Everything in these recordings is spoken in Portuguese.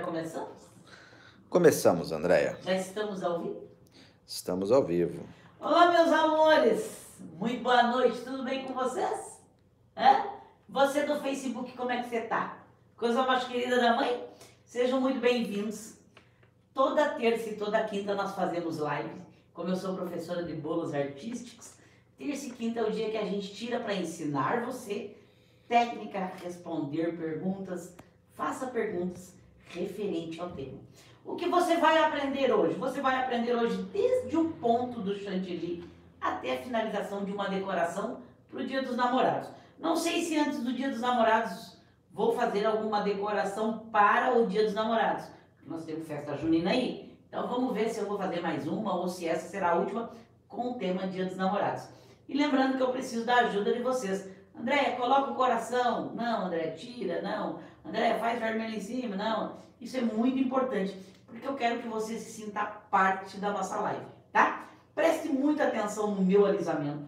Começamos? Começamos, Andréia. Já estamos ao vivo? Estamos ao vivo. Olá, meus amores! Muito boa noite, tudo bem com vocês? Você do Facebook, como é que você tá? Coisa mais querida da mãe? Sejam muito bem-vindos. Toda terça e toda quinta nós fazemos live. Como eu sou professora de bolos artísticos, terça e quinta é o dia que a gente tira para ensinar você técnica, responder perguntas, faça perguntas referente ao tema. O que você vai aprender hoje? Você vai aprender hoje desde o ponto do chantilly até a finalização de uma decoração para o Dia dos Namorados. Não sei se antes do Dia dos Namorados vou fazer alguma decoração para o Dia dos Namorados. Nós temos festa junina aí. Então vamos ver se eu vou fazer mais uma ou se essa será a última com o tema Dia dos Namorados. E lembrando que eu preciso da ajuda de vocês. André, coloca o coração. Não, André, tira. Não. André, faz vermelho em cima. Não. Isso é muito importante, porque eu quero que você se sinta parte da nossa live, tá? Preste muita atenção no meu alisamento,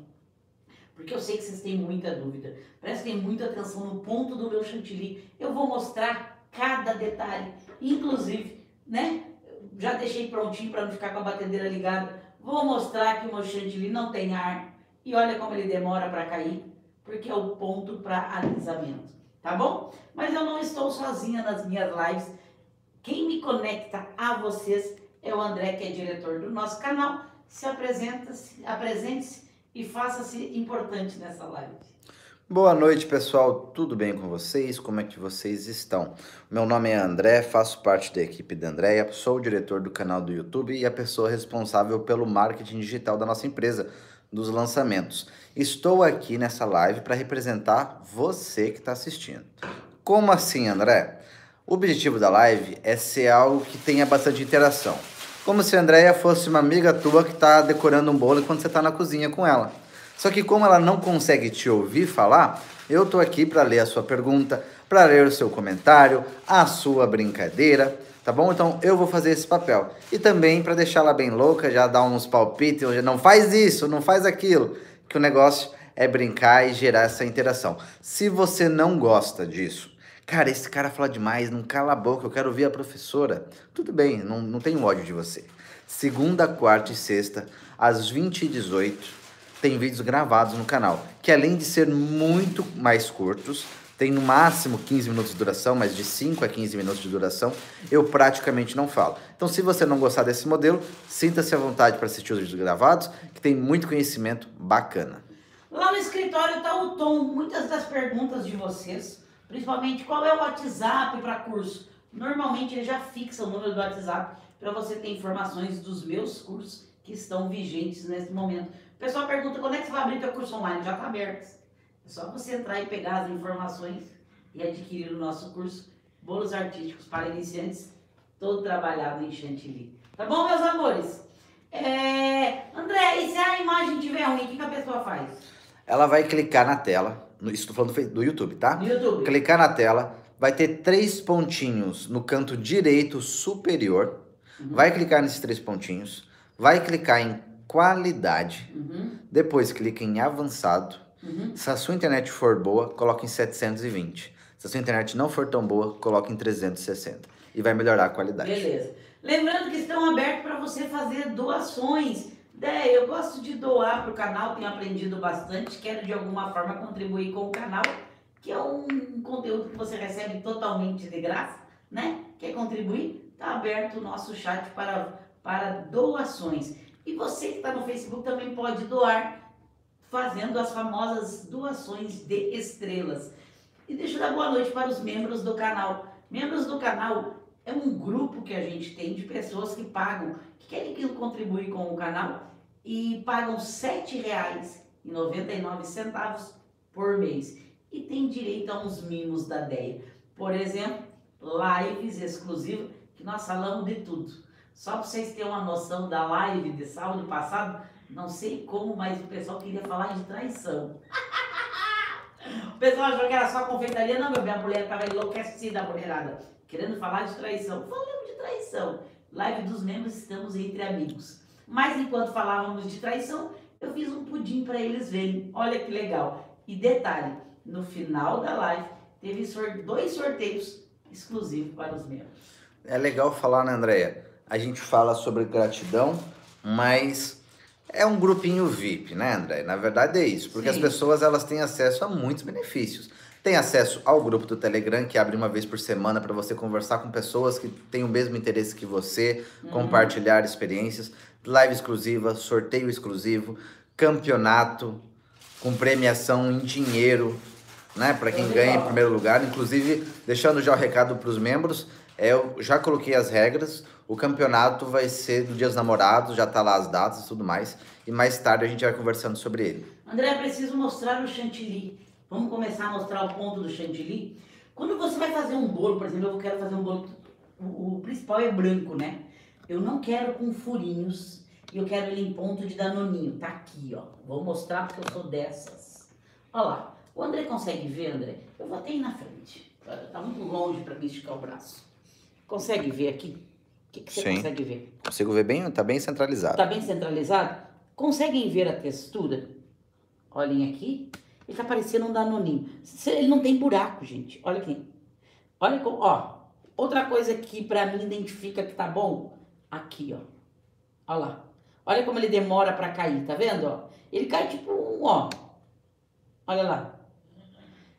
porque eu sei que vocês têm muita dúvida. Prestem muita atenção no ponto do meu chantilly. Eu vou mostrar cada detalhe, inclusive, né? Já deixei prontinho para não ficar com a batedeira ligada. Vou mostrar que o meu chantilly não tem ar e olha como ele demora para cair porque é o ponto para alisamento, tá bom? Mas eu não estou sozinha nas minhas lives. Quem me conecta a vocês é o André, que é diretor do nosso canal. Se apresenta, -se, apresente-se e faça-se importante nessa live. Boa noite, pessoal. Tudo bem com vocês? Como é que vocês estão? Meu nome é André, faço parte da equipe da Andréia, sou o diretor do canal do YouTube e a pessoa responsável pelo marketing digital da nossa empresa dos lançamentos. Estou aqui nessa live para representar você que está assistindo. Como assim, André? O objetivo da live é ser algo que tenha bastante interação. Como se a Andréia fosse uma amiga tua que está decorando um bolo enquanto você está na cozinha com ela. Só que como ela não consegue te ouvir falar, eu estou aqui para ler a sua pergunta, para ler o seu comentário, a sua brincadeira tá bom? Então eu vou fazer esse papel. E também para deixar ela bem louca, já dar uns palpites, não faz isso, não faz aquilo, que o negócio é brincar e gerar essa interação. Se você não gosta disso, cara, esse cara fala demais, não cala a boca, eu quero ouvir a professora. Tudo bem, não, não tenho ódio de você. Segunda, quarta e sexta, às 20h18, tem vídeos gravados no canal, que além de ser muito mais curtos, tem no máximo 15 minutos de duração, mas de 5 a 15 minutos de duração, eu praticamente não falo. Então, se você não gostar desse modelo, sinta-se à vontade para assistir os vídeos gravados, que tem muito conhecimento bacana. Lá no escritório está o Tom, muitas das perguntas de vocês, principalmente qual é o WhatsApp para curso. Normalmente ele já fixa o número do WhatsApp para você ter informações dos meus cursos que estão vigentes nesse momento. O pessoal pergunta quando é que você vai abrir teu curso online? Já está aberto. É só você entrar e pegar as informações e adquirir o nosso curso Bolos Artísticos para Iniciantes, todo trabalhado em chantilly. Tá bom, meus amores? É... André, e se a imagem estiver ruim, o que, que a pessoa faz? Ela vai clicar na tela, estou falando do YouTube, tá? No YouTube. Clicar na tela, vai ter três pontinhos no canto direito superior. Uhum. Vai clicar nesses três pontinhos, vai clicar em qualidade, uhum. depois clica em avançado, Uhum. Se a sua internet for boa, coloque em 720. Se a sua internet não for tão boa, coloque em 360. E vai melhorar a qualidade. Beleza. Lembrando que estão abertos para você fazer doações. É, eu gosto de doar para o canal, tenho aprendido bastante, quero de alguma forma contribuir com o canal, que é um conteúdo que você recebe totalmente de graça, né? Quer contribuir? Está aberto o nosso chat para, para doações. E você que está no Facebook também pode doar fazendo as famosas doações de estrelas. E deixa eu dar boa noite para os membros do canal. Membros do canal é um grupo que a gente tem de pessoas que pagam, que querem contribuir com o canal e pagam R$ 7,99 por mês. E tem direito a uns mimos da DEA. Por exemplo, lives exclusivas, que nós falamos de tudo. Só para vocês terem uma noção da live de sábado passado, não sei como, mas o pessoal queria falar de traição. o pessoal achou que era só confeitaria. Não, meu bem, a mulher estava enlouquecida, a mulherada. Querendo falar de traição. Falamos de traição. Live dos membros, estamos entre amigos. Mas enquanto falávamos de traição, eu fiz um pudim para eles verem. Olha que legal. E detalhe, no final da live, teve dois sorteios exclusivos para os membros. é legal falar, né, Andréia? A gente fala sobre gratidão, mas é um grupinho VIP, né, André? Na verdade é isso, porque Sim. as pessoas elas têm acesso a muitos benefícios. Tem acesso ao grupo do Telegram, que abre uma vez por semana para você conversar com pessoas que têm o mesmo interesse que você, uhum. compartilhar experiências, live exclusiva, sorteio exclusivo, campeonato com premiação em dinheiro, né, para quem ganha em primeiro lugar. Inclusive, deixando já o recado para os membros, eu já coloquei as regras. O campeonato vai ser do Dia dos Namorados, já tá lá as datas e tudo mais. E mais tarde a gente vai conversando sobre ele. André, preciso mostrar o chantilly. Vamos começar a mostrar o ponto do chantilly. Quando você vai fazer um bolo, por exemplo, eu quero fazer um bolo, o, o principal é branco, né? Eu não quero com furinhos e eu quero ele em ponto de danoninho. Tá aqui, ó. Vou mostrar porque eu sou dessas. Olha lá. O André consegue ver, André? Eu vou até ir na frente. Tá muito longe para me esticar o braço. Consegue ver aqui? O que, que você Sim. consegue ver? Consigo ver bem, tá bem centralizado. Tá bem centralizado? Conseguem ver a textura? Olhem aqui. Ele tá parecendo um danoninho. Ele não tem buraco, gente. Olha aqui. Olha como, ó. Outra coisa que para mim identifica que tá bom, aqui, ó. Olha lá. Olha como ele demora para cair, tá vendo, ó? Ele cai tipo um, ó. Olha lá.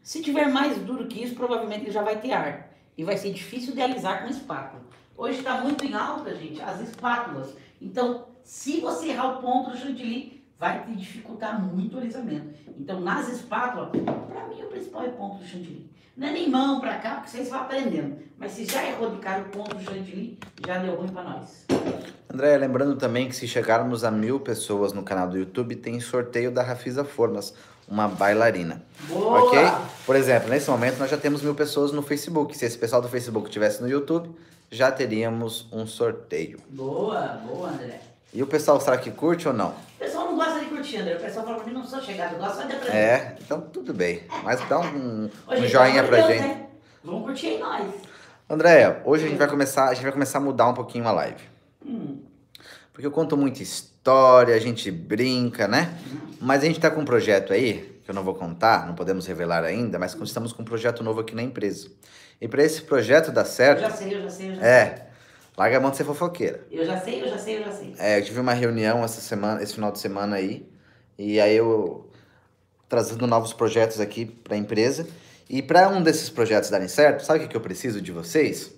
Se tiver mais duro que isso, provavelmente ele já vai ter ar. E vai ser difícil de alisar com espátula. Hoje está muito em alta, gente, as espátulas. Então, se você errar o ponto do chantilly, vai te dificultar muito o alisamento. Então, nas espátulas, para mim o principal é ponto do chantilly. Não é nem mão para cá, porque vocês vão aprendendo. Mas se já errou de cara o ponto do chantilly, já deu ruim para nós. André, lembrando também que se chegarmos a mil pessoas no canal do YouTube, tem sorteio da Rafisa Formas, uma bailarina. Boa! Ok? Por exemplo, nesse momento nós já temos mil pessoas no Facebook. Se esse pessoal do Facebook estivesse no YouTube, já teríamos um sorteio. Boa, boa, André. E o pessoal, será que curte ou não? O pessoal não gosta de curtir, André. O pessoal fala pra mim, não sou chegado, só de aprender. É, então tudo bem. Mas dá um, um joinha pra Deus, gente. Né? Vamos curtir aí nós. Andréia, hoje a gente vai começar, a gente vai começar a mudar um pouquinho a live. Hum. Porque eu conto muita história, a gente brinca, né? Hum. Mas a gente tá com um projeto aí, que eu não vou contar, não podemos revelar ainda, mas estamos com um projeto novo aqui na empresa. E para esse projeto dar certo. Eu já sei, eu já sei, eu já é, sei. Larga a mão de ser fofoqueira. Eu já sei, eu já sei, eu já sei. É, eu tive uma reunião essa semana, esse final de semana aí, e aí eu trazendo novos projetos aqui para a empresa. E para um desses projetos darem certo, sabe o que, que eu preciso de vocês?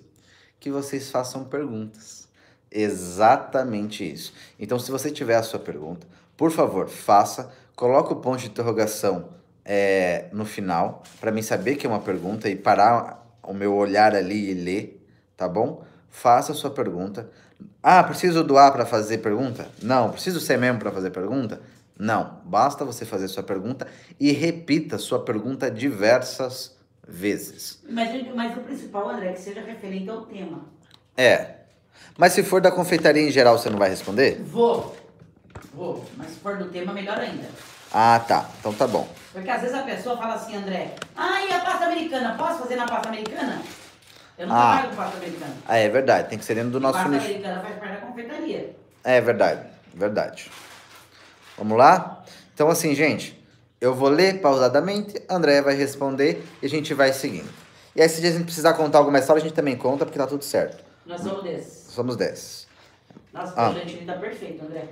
Que vocês façam perguntas. Exatamente isso. Então, se você tiver a sua pergunta, por favor, faça. Coloque o ponto de interrogação é, no final, para mim saber que é uma pergunta e parar o meu olhar ali e ler, tá bom? faça a sua pergunta. Ah, preciso doar para fazer pergunta? Não. Preciso ser membro para fazer pergunta? Não. Basta você fazer sua pergunta e repita sua pergunta diversas vezes. Mas, mas o principal, André, é que seja referente ao tema. É. Mas se for da confeitaria em geral, você não vai responder? Vou. Vou. Mas se for do tema, melhor ainda. Ah, tá. Então tá bom. Porque às vezes a pessoa fala assim, André, ah, e a pasta americana? Posso fazer na pasta americana? Eu não ah. trabalho com pasta americana. Ah, é verdade. Tem que ser dentro do nosso pasta nicho. americana faz parte da confeitaria. É verdade. Verdade. Vamos lá? Então, assim, gente, eu vou ler pausadamente, a Andréia vai responder e a gente vai seguindo. E aí, se a gente precisar contar alguma história, a gente também conta, porque tá tudo certo. Nós somos desses. Somos desses. Nossa, ah. gente tá perfeito, André.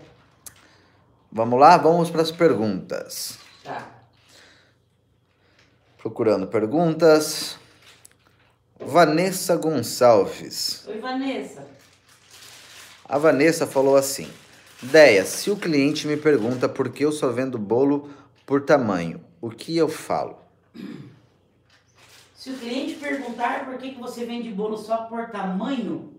Vamos lá? Vamos para as perguntas. Tá. Procurando perguntas. Vanessa Gonçalves. Oi, Vanessa. A Vanessa falou assim: Deia, se o cliente me pergunta por que eu só vendo bolo por tamanho, o que eu falo? Se o cliente perguntar por que, que você vende bolo só por tamanho,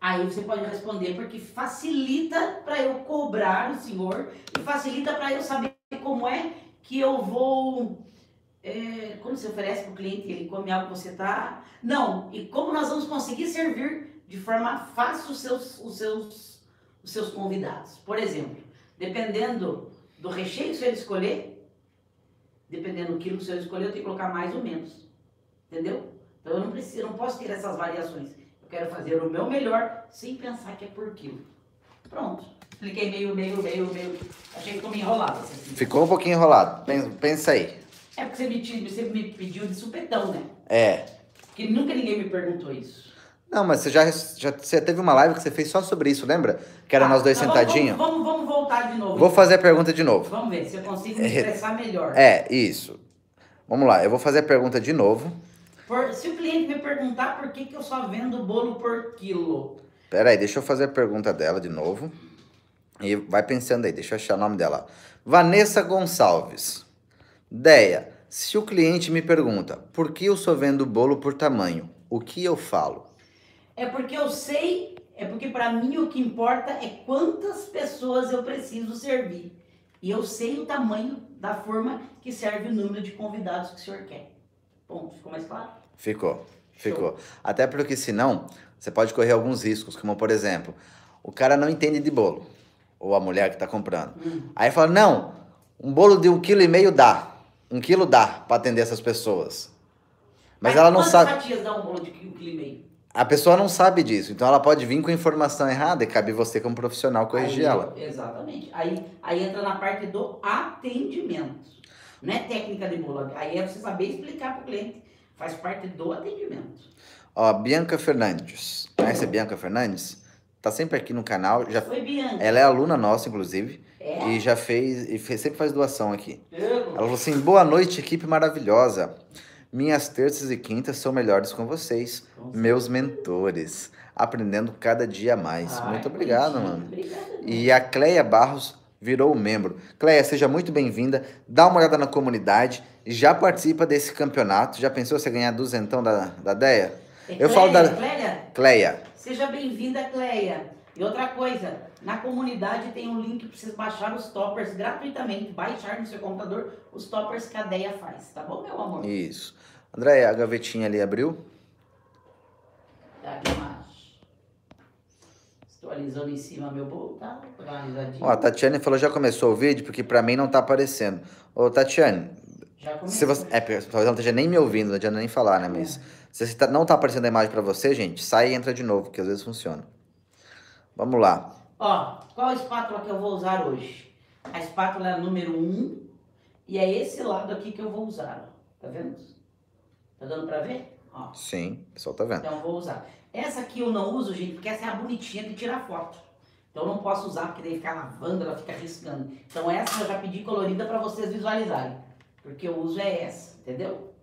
aí você pode responder porque facilita para eu cobrar o senhor e facilita para eu saber como é que eu vou é, quando você oferece para o cliente, ele come algo que você está. Não, e como nós vamos conseguir servir de forma fácil os seus, os seus, os seus convidados. Por exemplo, dependendo do recheio que você escolher, dependendo do quilo que você escolher, eu tenho que colocar mais ou menos. Entendeu? Então eu não preciso, não posso ter essas variações. Eu quero fazer o meu melhor sem pensar que é por quilo. Pronto. Expliquei meio, meio, meio, meio. Achei que ficou meio enrolado. Assim. Ficou um pouquinho enrolado. Pensa aí. É porque você me, você me pediu de supetão, né? É. Porque nunca ninguém me perguntou isso. Não, mas você já, já você teve uma live que você fez só sobre isso, lembra? Que era Ah, nós dois então sentadinhos. Vamos, vamos, vamos voltar de novo. Vou fazer a pergunta de novo. Vamos ver se eu consigo me expressar melhor. É, isso. Vamos lá, eu vou fazer a pergunta de novo. Por- se o cliente me perguntar por que, que eu só vendo bolo por quilo, Pera aí, deixa eu fazer a pergunta dela de novo. E vai pensando aí, deixa eu achar o nome dela. Vanessa Gonçalves. Deia, se o cliente me pergunta por que eu só vendo bolo por tamanho, o que eu falo? é porque eu sei, é porque para mim o que importa é quantas pessoas eu preciso servir. E eu sei o tamanho da forma que serve o número de convidados que o senhor quer. Ponto. Ficou mais claro? Ficou, ficou. Até porque senão você pode correr alguns riscos, como por exemplo, o cara não entende de bolo, ou a mulher que está comprando. Hum. Aí fala, não, um bolo de um quilo e meio dá. Um quilo dá para atender essas pessoas. Mas ela não quantas sabe. fatias dá um bolo de um quilo e meio? A pessoa não sabe disso, então ela pode vir com informação errada e cabe você como profissional corrigir Aí, ela. Exatamente. Aí, aí entra na parte do atendimento. Não é técnica de bolo. Aí é você saber explicar para o cliente. Faz parte do atendimento. Ó, Bianca Fernandes. Conhece a Bianca Fernandes? Tá sempre aqui no canal. Já... Foi Bianca. Ela é aluna nossa, inclusive, É. e já fez, e fez- sempre faz doação aqui. Eu- Ela falou assim: boa noite, equipe maravilhosa. Minhas terças e quintas são melhores com vocês, meus mentores. Aprendendo cada dia mais. Ai, Muito obrigado, mano. Obrigada. E a Cleia Barros virou membro. Cleia, seja muito bem-vinda. Dá uma olhada na comunidade. Já participa desse campeonato. Já pensou você ganhar duzentão da, da DEA? É Eu falo da- Clélia, Cleia. seja bem-vinda, Cleia. E outra coisa, na comunidade tem um link para vocês baixar os toppers gratuitamente. Baixar no seu computador os toppers que a Deia faz. Tá bom, meu amor? Isso. Andréia, a gavetinha ali abriu? Tá aqui alisando em cima meu bolo, tá? Alisadinha. Ó, a Tatiane falou já começou o vídeo, porque pra mim não tá aparecendo. Ô, Tatiane, Já começou. se você. É, porque talvez ela não esteja nem me ouvindo, não adianta nem falar, né? Mas se você tá- não tá aparecendo a imagem pra você, gente, sai e entra de novo, que às vezes funciona. Vamos lá. Ó, qual a espátula que eu vou usar hoje? A espátula é a número 1 um, e é esse lado aqui que eu vou usar. ó. Tá vendo? Tá dando pra ver? Ó, Sim, o pessoal tá vendo. então eu vou usar. Essa aqui eu não uso, gente, porque essa é a bonitinha de tirar foto. Então eu não posso usar, porque daí fica lavando, ela fica riscando. Então essa eu já pedi colorida pra vocês visualizarem. Porque eu uso é essa, entendeu?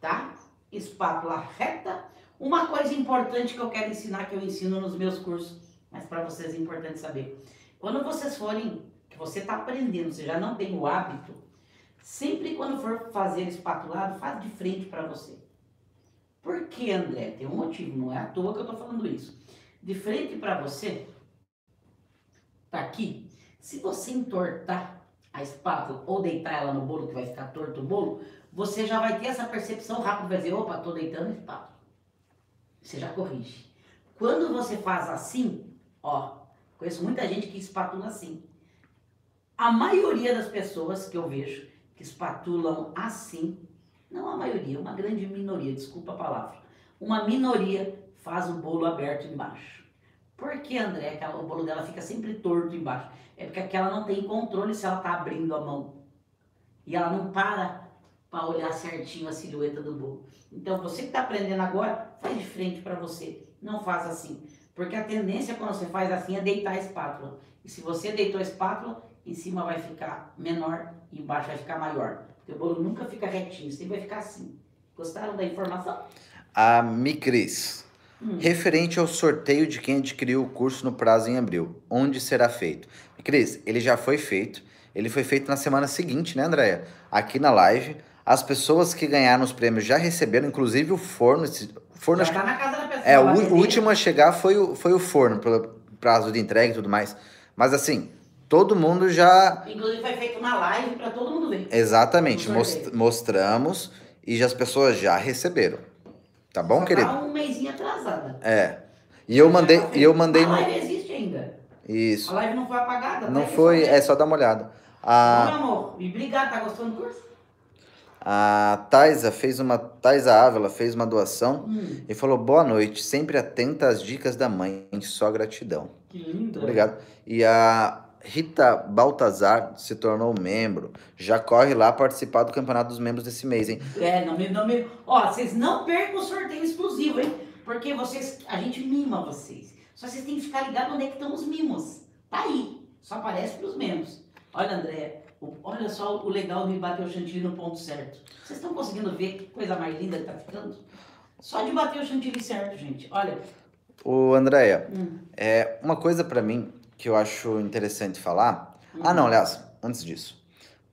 Tá? Espátula reta. Uma coisa importante que eu quero ensinar, que eu ensino nos meus cursos, mas para vocês é importante saber. Quando vocês forem, que você está aprendendo, você já não tem o hábito, sempre quando for fazer espatulado, faz de frente para você. Por que, André? Tem um motivo, não é à toa que eu estou falando isso. De frente para você, tá aqui. Se você entortar a espátula ou deitar ela no bolo, que vai ficar torto o bolo, você já vai ter essa percepção rápida, vai dizer, opa, tô deitando a espátula. Você já corrige. Quando você faz assim, ó, conheço muita gente que espatula assim. A maioria das pessoas que eu vejo que espatulam assim, não a maioria, uma grande minoria, desculpa a palavra, uma minoria faz o bolo aberto embaixo. Por que, André, o bolo dela fica sempre torto embaixo? É porque aquela não tem controle se ela tá abrindo a mão. E ela não para para olhar certinho a silhueta do bolo. Então, você que está aprendendo agora, faz de frente para você. Não faz assim. Porque a tendência quando você faz assim é deitar a espátula. E se você deitou a espátula, em cima vai ficar menor e embaixo vai ficar maior. Porque o bolo nunca fica retinho, sempre vai ficar assim. Gostaram da informação? A Micris. Hum. Referente ao sorteio de quem adquiriu o curso no prazo em abril, onde será feito? Cris, ele já foi feito. Ele foi feito na semana seguinte, né, Andréia? Aqui na live. As pessoas que ganharam os prêmios já receberam, inclusive o forno. forno Já tá na casa da pessoa. é, o, o último a chegar foi o, foi o forno, pelo prazo de entrega e tudo mais. Mas assim, todo mundo já. Inclusive foi feito uma live para todo mundo ver. Exatamente, most- mostramos e já as pessoas já receberam. Tá bom, Só querido? Tá um mêsinho atrasada. É. E eu mandei, tá e eu mandei A live existe ainda. Isso. A live não foi apagada. tá Não aí, foi, é só dar uma olhada. A, meu amor, e obrigado, tá gostando do curso? a Taisa fez uma. Taisa Ávila fez uma doação Hum, e falou: boa noite, sempre atenta às dicas da mãe, só gratidão. que lindo. Muito obrigado. E a Rita Baltazar se tornou membro. Já corre lá participar do campeonato dos membros desse mês, hein? É, não me, não me... Ó, vocês não percam o sorteio exclusivo, hein? Porque vocês, a gente mima vocês. Só vocês têm que ficar ligados onde é que estão os mimos. Tá aí. Só aparece para os membros. Olha, André, o- olha só o legal de bater o chantilly no ponto certo. Vocês estão conseguindo ver que coisa mais linda que tá ficando? Só de bater o chantilly certo, gente. Olha. Ô, Andréia, Hum, é uma coisa pra mim que eu acho interessante falar. Ah, não, aliás, antes disso.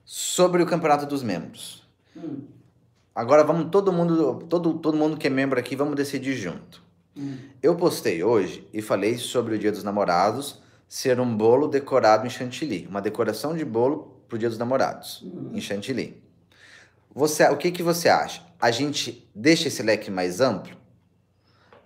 Sobre o campeonato dos membros. hum, Agora vamos todo mundo, todo, todo mundo que é membro aqui, vamos decidir junto. hum. Eu postei hoje e falei sobre o Dia dos Namorados ser um bolo decorado em chantilly, uma decoração de bolo pro Dia dos Namorados Uhum. em chantilly. Você, o que que você acha? A gente deixa esse leque mais amplo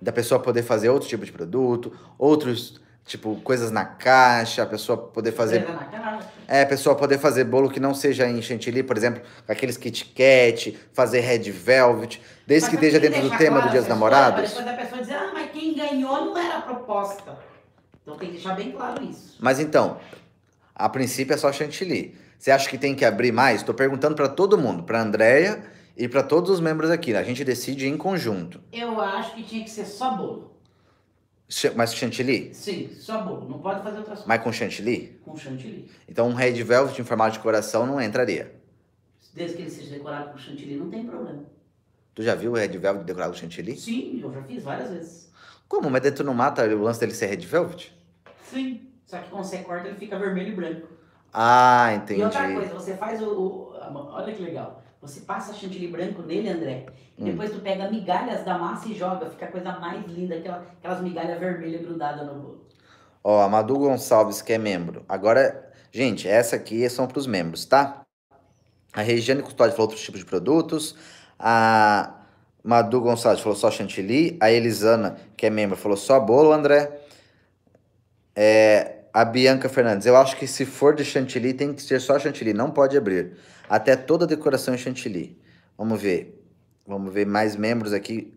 da pessoa poder fazer outro tipo de produto, outros tipo coisas na caixa, a pessoa poder fazer Presa na caixa. é, a pessoa poder fazer bolo que não seja em chantilly, por exemplo, aqueles Kit Kat, fazer red velvet, desde Mas que esteja dentro do tema do Dia dos Namorados. Depois a pessoa dizer, ah, mas quem ganhou não era a proposta. Então tem que deixar bem claro isso. Mas então, a princípio é só chantilly. Você acha que tem que abrir mais? Estou perguntando para todo mundo, para Andréia e para todos os membros aqui. A gente decide em conjunto. Eu acho que tinha que ser só bolo. Mas chantilly? Sim, só bolo. Não pode fazer outras coisas Mas com chantilly? com chantilly. Então um red velvet em formato de coração não entraria. Desde que ele seja decorado com chantilly, não tem problema. Tu já viu o red velvet decorado com chantilly? Sim, eu já fiz várias vezes. Como? Mas daí tu não mata o lance dele ser red velvet? Sim. Só que quando você corta, ele fica vermelho e branco. Ah, entendi. E outra coisa, você faz o, o- Olha que legal. Você passa chantilly branco nele, André. E Hum. depois tu pega migalhas da massa e joga. Fica a coisa mais linda, aquela, aquelas migalhas vermelhas grudadas no bolo. Ó, a Madu Gonçalves, que é membro. Agora, gente, essa aqui são para os membros, tá? A Regiane Custódio falou outros tipos de produtos. A Madu Gonçalves falou só chantilly. A Elisana, que é membro, falou só bolo, André. É, a Bianca Fernandes, eu acho que se for de chantilly, tem que ser só chantilly, não pode abrir. Até toda a decoração em chantilly. Vamos ver. Vamos ver mais membros aqui.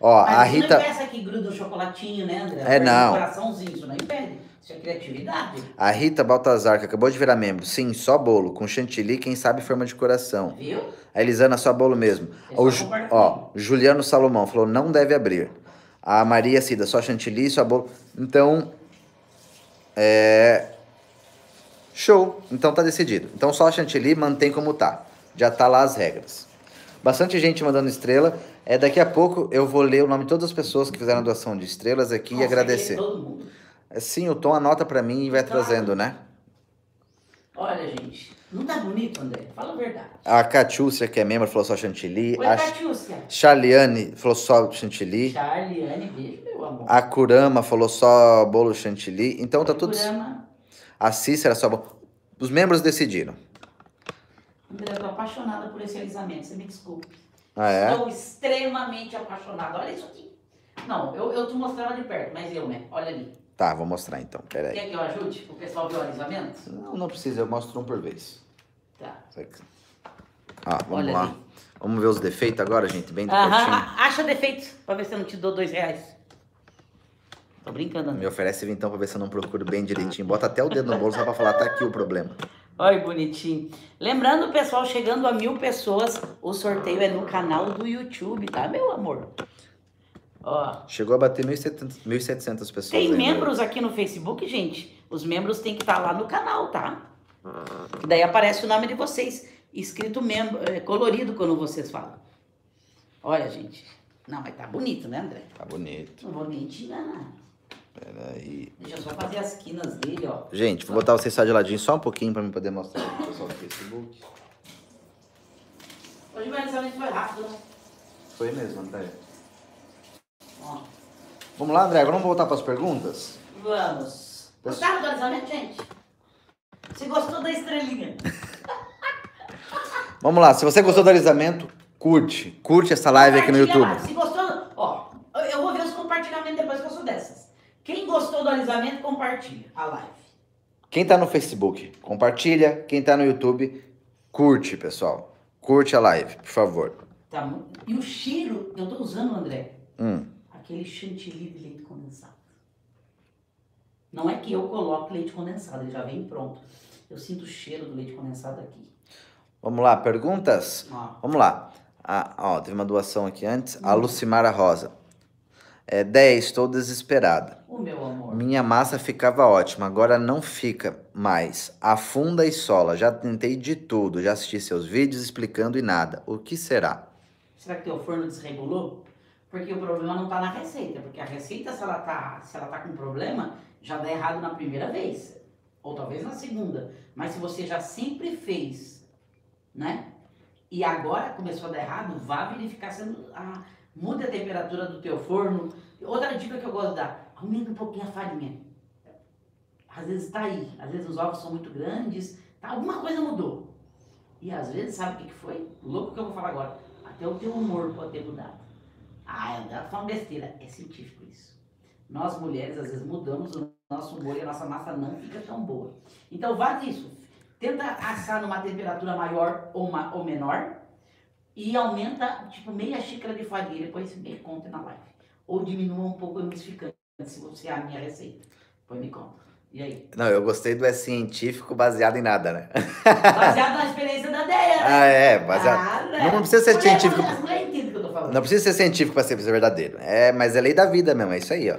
Ó, Mas a Rita. não impede essa que gruda o chocolatinho, né, André? É, não. coraçãozinho, isso não impede. Isso é criatividade. A Rita Baltazar, que acabou de virar membro. Sim, só bolo. Com chantilly, quem sabe forma de coração. Viu? A Elisana, só bolo mesmo. É O, Ju- ó, Juliano Salomão falou, não deve abrir. A Maria Cida, só chantilly, só bolo. Então, é... Show. Então tá decidido. Então só chantilly, mantém como tá. Já tá lá as regras. Bastante gente mandando estrela. É, daqui a pouco eu vou ler o nome de todas as pessoas que fizeram a doação de estrelas aqui e Consegue agradecer. É, Sim, o Tom anota pra mim e vai Claro. trazendo, né? Olha, gente. Não tá bonito, André? Fala a verdade. A Catiúcia, que é membro, falou só chantilly. Oi, A Catiúcia. Charliane falou só chantilly. Charliane, beijo, meu amor. A Kurama falou só bolo chantilly. Então tá tudo. Programa. A Cícera só bolo. Os membros decidiram. André, eu tô apaixonada por esse alisamento, você me desculpe. Ah, é? Estou extremamente apaixonada. Olha isso aqui. Não, eu, eu te mostrava de perto, mas eu, né? Olha ali. Tá, vou mostrar então. Pera aí. Quer que eu ajude o pessoal ver o alisamento? Não, não precisa, eu mostro um por vez. Tá. Ó, vamos Olha lá. ali. Vamos ver os defeitos agora, gente, bem de Aham, acha defeito pra ver se eu não te dou dois reais. Tô brincando, André. Me oferece então pra ver se eu não procuro bem direitinho. Bota até o dedo no bolo só pra falar, tá aqui o problema. Olha bonitinho. Lembrando, pessoal, chegando a mil pessoas, o sorteio é no canal do YouTube, tá, meu amor? Ó, Chegou a bater 1.700 1.700 pessoas. tem ainda. membros aqui no Facebook, gente. Os membros têm que estar lá no canal, tá? Que daí aparece o nome de vocês, escrito membro, é, colorido quando vocês falam. Olha, gente. Não, mas tá bonito, né, André? Tá bonito. Não vou te enganar. Peraí. Deixa eu só fazer as quinas dele, ó. Gente, vou botar vocês só de ladinho só um pouquinho pra mim poder mostrar pro pessoal do Facebook. Hoje o alisamento foi rápido, né? Foi mesmo, André. Ó. Vamos lá, André, agora vamos voltar pras perguntas? Vamos. Gostaram do alisamento, gente? Se gostou da estrelinha. Vamos lá, se você gostou do alisamento, curte. Curte essa live aqui no YouTube. Se gostou, ó, eu vou ver os compartilhamentos depois que eu sou dessas. Quem gostou do alisamento, compartilha a live. Quem tá no Facebook, compartilha. Quem tá no YouTube, curte, pessoal. Curte a live, por favor. Tá E o cheiro, eu tô usando, André, Hum. aquele chantilly de leite condensado. Não é que eu coloque leite condensado, ele já vem pronto. Eu sinto o cheiro do leite condensado aqui. Vamos lá, perguntas? Vamos lá. Ah, ó, teve uma doação aqui antes. A Lucimara Rosa. É, 10, estou desesperada. O meu amor. Minha massa ficava ótima, agora não fica mais. Afunda e sola. Já tentei de tudo, já assisti seus vídeos explicando e nada. O que será? Será que teu forno desregulou? Porque o problema não está na receita. Porque a receita, se ela tá, ela tá com problema, já dá errado na primeira vez. Ou talvez na segunda. Mas se você já sempre fez, né? E agora começou a dar errado, vá verificar se a, muda a temperatura do teu forno. Outra dica que eu gosto de dar, aumenta um pouquinho a farinha. Às vezes está aí, às vezes os ovos são muito grandes, tá, alguma coisa mudou. E às vezes, sabe o que, que foi? Louco que eu vou falar agora. Até o teu humor pode ter mudado. Ah, eu tô falando besteira. É científico isso. Nós mulheres, às vezes, mudamos o nosso humor e a nossa massa não fica tão boa. Então, vá nisso. Tenta assar numa temperatura maior ou, uma, ou menor e aumenta, tipo, meia xícara de farinha. Depois me conta na live. Ou diminua um pouco o emulsificante, se você é a minha receita. Depois me conta. E aí? Não, eu gostei do é científico baseado em nada, né? Baseado na experiência da Deia, né? Ah, é, baseado. Ah, né? Não precisa ser científico. Não precisa ser científico para ser verdadeiro. É, mas é lei da vida mesmo, é isso aí, ó.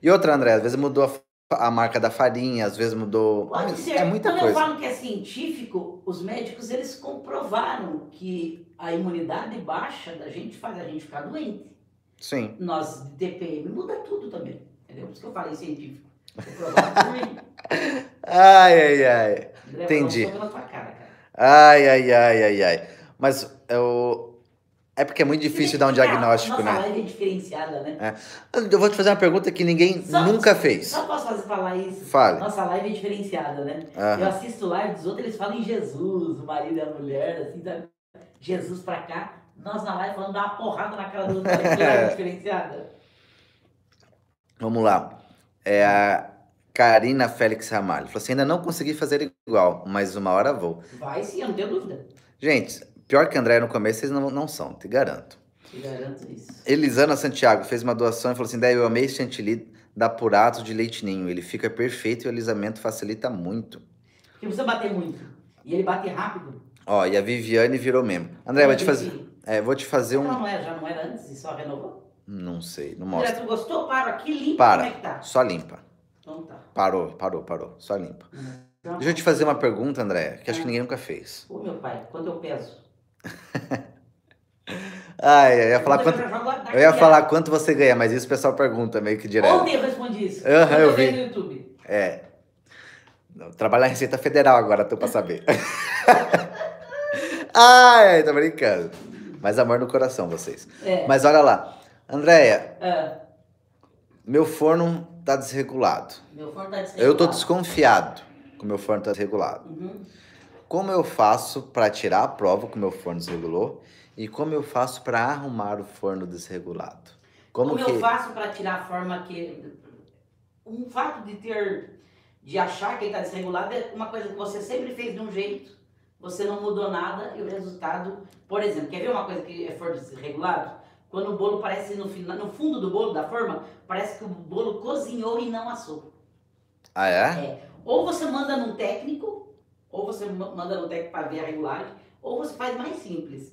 E outra, André, às vezes mudou a, a marca da farinha, às vezes mudou. Pode ser. É muita Quando coisa. eu falo que é científico, os médicos eles comprovaram que a imunidade baixa da gente faz a gente ficar doente. Sim. Nós, de TPM, muda tudo também. Entendeu? Por isso que eu falei científico. Ai, ai, ai. André, Entendi. cara, cara. Ai, ai, ai, ai, ai. Mas eu. É porque é muito difícil dar um a diagnóstico, nossa né? live é diferenciada, né? Eu vou te fazer uma pergunta que ninguém Só- nunca fez. Só posso fazer, falar isso? Fale. Nossa live é diferenciada, né? Eu Aham. assisto live dos outros, eles falam em Jesus, o marido e a mulher, assim, sabe? Jesus pra cá. Nós na live falando, dá uma porrada na cara do outro, que live diferenciada. Vamos lá. É a Karina Félix Ramalho. Falou assim: ainda não consegui fazer igual, mas uma hora vou. Vai sim, eu não tenho dúvida. Gente, pior que André no começo, vocês não, não são, te garanto. Te garanto isso. Elisana Santiago fez uma doação e falou assim: daí eu amei esse chantilly da Purato de leite ninho. Ele fica perfeito e o alisamento facilita muito. Porque precisa bater muito. E ele bate rápido. Ó, e a Viviane virou membro. André, vou te fazer. É, vou te fazer um. não era, já não era antes e só renovou? Não sei, não André, mostra. tu gostou? Para aqui, limpa Para. como é que tá. Só limpa. Então tá. Parou, parou, parou. Só limpa. Então, Deixa eu te fazer uma pergunta, André, que acho que ninguém nunca fez. Ô meu pai, quanto eu peso? Ai, eu ia falar Quanto eu Eu ia falar quanto você ganha, mas isso o pessoal pergunta meio que direto. Ontem eu respondi isso. Aham, Quando eu vi. no YouTube. É. Eu Trabalho na Receita Federal agora, tô pra saber. Ai, tô brincando. Mas amor no coração, vocês. É. Mas olha lá. Andréia, Ah, meu forno tá desregulado. meu forno tá Eu tô desregulado. desconfiado que o meu forno tá desregulado. Uhum. Como eu faço para tirar a prova que o meu forno desregulou? E como eu faço para arrumar o forno desregulado? Como, Como que. eu faço para tirar a forma que. Um fato de ter. de achar que ele está desregulado é uma coisa que você sempre fez de um jeito, você não mudou nada e o resultado. Por exemplo, quer ver uma coisa que é for desregulado? Quando o bolo parece no, final, no fundo do bolo, da forma, parece que o bolo cozinhou e não assou. Ah, é? Ou você manda num técnico, ou você ma- manda no técnico para ver a regulagem, ou você faz mais simples.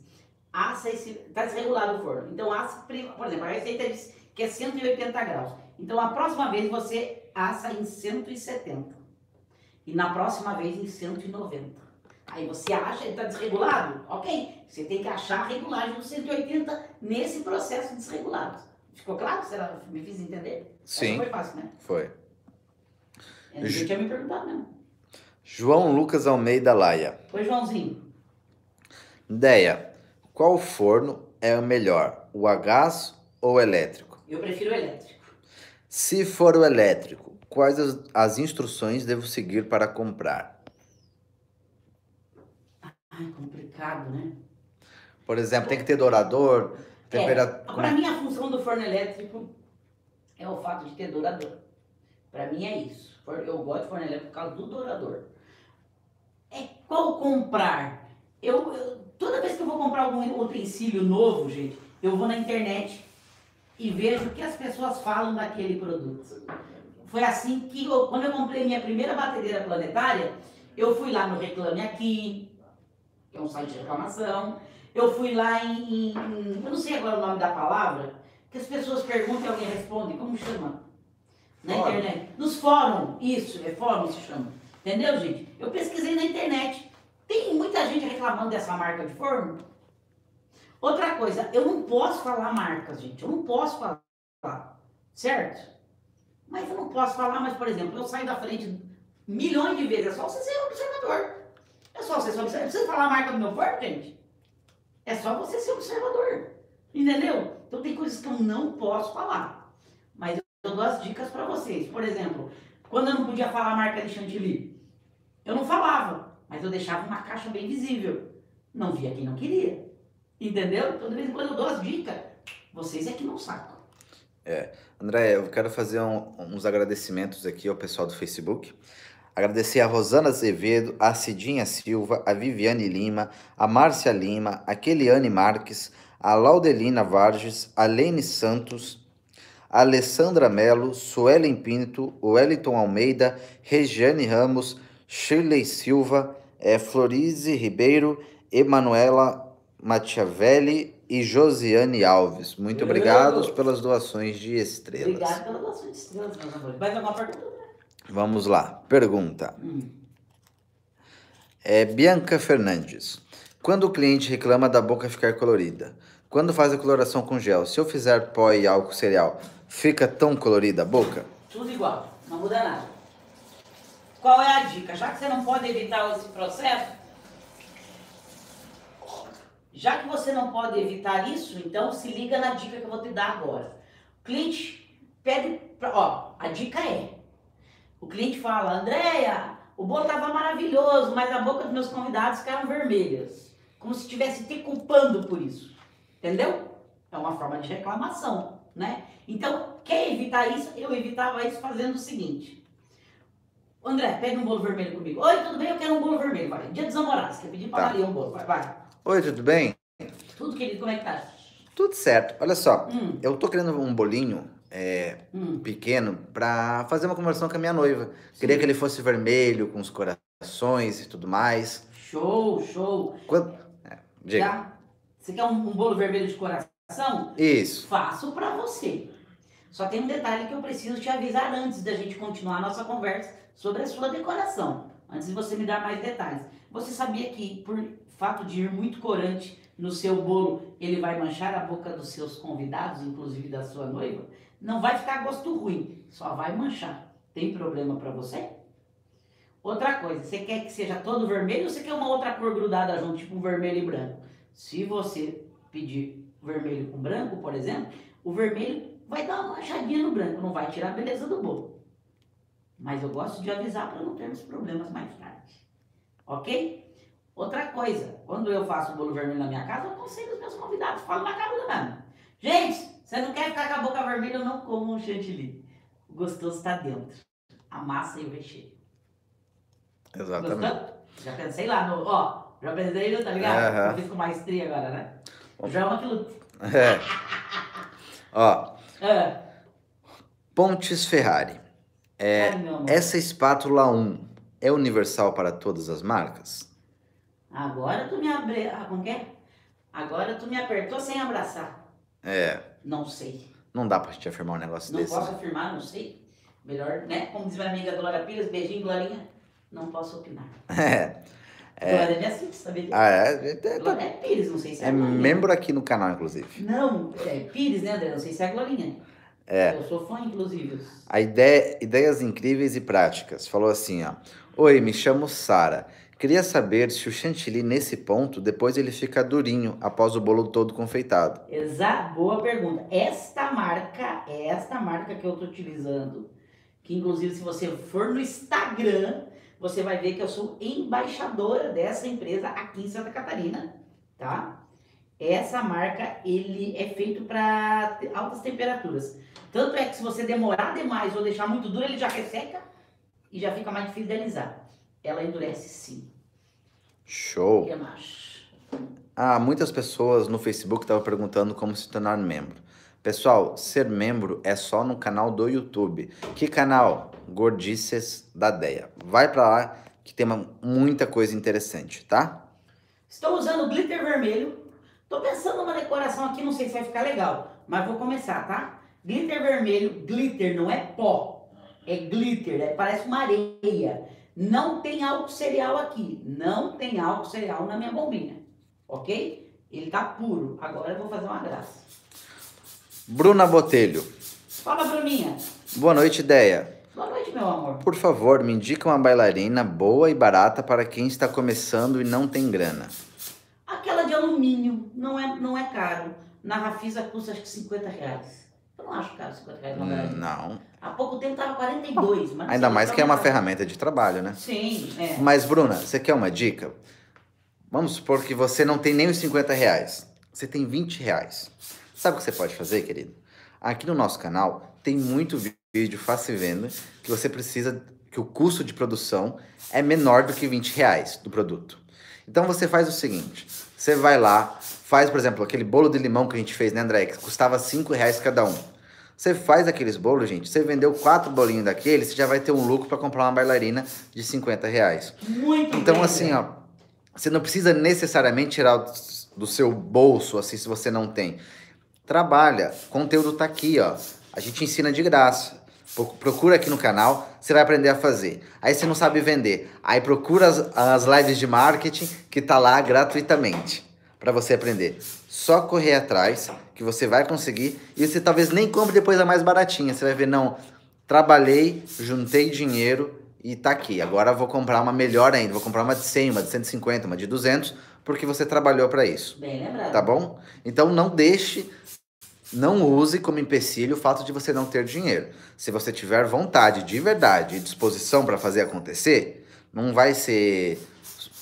Assa esse. Está desregulado o forno. Então, assa, por exemplo, a receita diz que é 180 graus. Então, a próxima vez você assa em 170. E na próxima vez em 190. Aí você acha, ele está desregulado? Ok. Você tem que achar a regulagem do 180 nesse processo desregulado. Ficou claro? Será? Me fiz entender? Essa Sim. Foi fácil, né? Foi. Ninguém tinha me perguntado, não. João Lucas Almeida Laia. Oi, Joãozinho. Ideia: qual forno é o melhor, o a gás ou o elétrico? Eu prefiro o elétrico. Se for o elétrico, quais as, as instruções devo seguir para comprar? Ai, complicado, né? Por exemplo, tem que ter dourador, É, temperatura. para mim, a função do forno elétrico é o fato de ter dourador. Para mim é isso. Eu gosto de forno elétrico por causa do dourador. Qual comprar? Eu, eu- toda vez que eu vou comprar algum utensílio novo, gente, eu vou na internet e vejo o que as pessoas falam daquele produto. Foi assim que, eu- quando eu comprei minha primeira batedeira planetária, eu fui lá no Reclame Aqui, que é um site de reclamação. Eu fui lá em, em- eu não sei agora o nome da palavra, que as pessoas perguntam e alguém responde. Como chama? Na Fórum. internet. Nos fóruns. Isso, é fórum se chama. Entendeu, gente? Eu pesquisei na internet. Tem muita gente reclamando dessa marca de forno. Outra coisa, eu não posso falar marcas, gente. Eu não posso falar. Certo? Mas eu não posso falar, mas, por exemplo, eu saio da frente milhões de vezes. É só você ser observador. É só você ser observador. Precisa falar a marca do meu forno, gente. É só você ser observador. Entendeu? Então tem coisas que eu não posso falar. Mas eu dou as dicas para vocês. Por exemplo, quando eu não podia falar a marca de chantilly, eu não falava, mas eu deixava uma caixa bem visível. Não via quem não queria. Entendeu? Então de vez em quando eu dou as dicas. Vocês é que não sacam. André, eu quero fazer um- uns agradecimentos aqui ao pessoal do Facebook. Agradecer a Rosana Azevedo, a Cidinha Silva, a Viviane Lima, a Márcia Lima, a Keliane Marques, a Laudelina Varges, a Lene Santos, a Alessandra Melo, Suelen Pinto, Wellington Almeida, Regiane Ramos, Shirley Silva, eh, Florize Ribeiro, Emanuela Machiavelli e Josiane Alves. Muito Eu. obrigados pelas doações de estrelas. Obrigado pela doação de estrelas, meus amores. Mais alguma pergunta? Vamos lá. Pergunta. Hum. É Bianca Fernandes. Quando o cliente reclama da boca ficar colorida, quando faz a coloração com gel, se eu fizer pó e álcool cereal, fica tão colorida a boca? Tudo igual, não muda nada. Qual é a dica? Já que você não pode evitar esse processo, já que você não pode evitar isso, então se liga na dica que eu vou te dar agora. O cliente pede, pra, ó, a dica é, o cliente fala, Andréia, o bolo estava maravilhoso, mas a boca dos meus convidados ficaram vermelhas. Como se estivesse te culpando por isso. Entendeu? É uma forma de reclamação, né? Então, quer evitar isso? Eu evitava isso fazendo o seguinte. André, pede um bolo vermelho comigo. Oi, tudo bem? Eu quero um bolo vermelho. Vai. Dia dos namorados, quer pedir pra Tá. Maria um bolo. Vai, vai. Oi, tudo bem? Tudo, querido, como é que tá? Tudo certo. Olha só, Hum, eu tô querendo um bolinho é, hum. pequeno pra fazer uma conversão com a minha noiva. Queria Sim. que ele fosse vermelho, com os corações e tudo mais. Show, show. Quando... é, diga. Já? Você quer um, um bolo vermelho de coração? Isso. Faço pra você. Só tem um detalhe que eu preciso te avisar antes da gente continuar a nossa conversa sobre a sua decoração. Antes de você me dar mais detalhes. Você sabia que por fato de ir muito corante no seu bolo, ele vai manchar a boca dos seus convidados, inclusive da sua noiva? Não vai ficar gosto ruim, só vai manchar. Tem problema pra você? Outra coisa, você quer que seja todo vermelho ou você quer uma outra cor grudada junto, tipo vermelho e branco? Se você pedir vermelho com branco, por exemplo, o vermelho vai dar uma manchadinha no branco, não vai tirar a beleza do bolo. Mas eu gosto de avisar para não termos problemas mais tarde. Ok? Outra coisa, quando eu faço o bolo vermelho na minha casa, eu aconselho os meus convidados, falo na cara nada. Gente, você não quer ficar com a boca vermelha, eu não como um chantilly. O gostoso está dentro. A massa e o recheio. Exatamente. Gostou? Já pensei lá no. Ó, já pensei, tá ligado? Aham. Eu fiz com maestria agora, né? Já é uma luta. É. Ó, É. Pontes Ferrari. É, Ai, essa espátula 1 é universal para todas as marcas? Agora tu me abre... ah, como é? Agora tu me apertou sem abraçar. É, Não sei. não dá pra gente afirmar um negócio Não desse. posso né? afirmar, não sei. Melhor, né? Como diz minha amiga Glória Pires, beijinho, Glorinha. Não posso opinar. É, Glória me assiste, sabia disso? ah, é, é, tá- Glória é Pires, não sei se é, é Glorinha. membro aqui no canal, inclusive. Não, é Pires, né, André? Não sei se é a Glorinha. É. Eu sou fã, inclusive. A ideia, ideias incríveis e práticas. Falou assim, ó. Oi, me chamo Sara. Queria saber se o chantilly nesse ponto, depois ele fica durinho após o bolo todo confeitado. Exa boa pergunta. Esta marca, esta marca que eu tô utilizando, que inclusive se você for no Instagram, você vai ver que eu sou embaixadora dessa empresa aqui em Santa Catarina, tá? Essa marca, ele é feito para altas temperaturas. Tanto é que se você demorar demais ou deixar muito duro, ele já resseca e já fica mais difícil de alisar. Ela endurece sim. Show! Ah, muitas pessoas no Facebook estavam perguntando como se tornar membro. Pessoal, ser membro é só no canal do YouTube. Que canal? Gordices da Deia. Vai pra lá que tem uma- muita coisa interessante, tá? Estou usando glitter vermelho. Tô pensando numa decoração aqui, não sei se vai ficar legal. mas vou começar, tá? Glitter vermelho, glitter não é pó, é glitter, é, parece uma areia. Não tem álcool cereal aqui, não tem álcool cereal na minha bombinha, ok? Ele tá puro. Agora eu vou fazer uma graça. Bruna Botelho. Fala, Bruninha. Boa noite, ideia. Boa noite, meu amor. Por favor, me indica uma bailarina boa e barata para quem está começando e não tem grana. Aquela de alumínio não é, não é caro. Na Rafisa custa acho que 50 reais. Eu não acho caro 50 reais na Hum, verdade. Não. Há pouco tempo tava 42, mas Ainda você mais tá que é uma ferramenta de trabalho, né? Sim, é. Mas, Bruna, você quer uma dica? Vamos supor que você não tem nem os 50 reais. Você tem 20 reais. Sabe o que você pode fazer, querido? Aqui no nosso canal tem muito vi- vídeo fácil e venda que você precisa, que o custo de produção é menor do que 20 reais do produto. Então você faz o seguinte: você vai lá, faz, por exemplo, aquele bolo de limão que a gente fez, né, André? Que custava 5 reais cada um. Você faz aqueles bolos, gente. Você vendeu quatro bolinhos daqueles, você já vai ter um lucro para comprar uma bailarina de 50 reais. Muito Então, bem, assim, né? ó, você não precisa necessariamente tirar do- do seu bolso, assim, se você não tem. Trabalha, conteúdo tá aqui, ó. A gente ensina de graça. Pro- Procura aqui no canal, você vai aprender a fazer. Aí você não sabe vender. Aí procura as, as lives de marketing que tá lá gratuitamente para você aprender. Só correr atrás que você vai conseguir e você talvez nem compre depois a mais baratinha. Você vai ver, não, trabalhei, juntei dinheiro e tá aqui. Agora vou comprar uma melhor ainda. Vou comprar uma de 100, uma de 150, uma de 200, porque você trabalhou para isso. Bem lembrado. Tá bom? Então não deixe, não use como empecilho o fato de você não ter dinheiro. Se você tiver vontade de verdade e disposição para fazer acontecer, não vai ser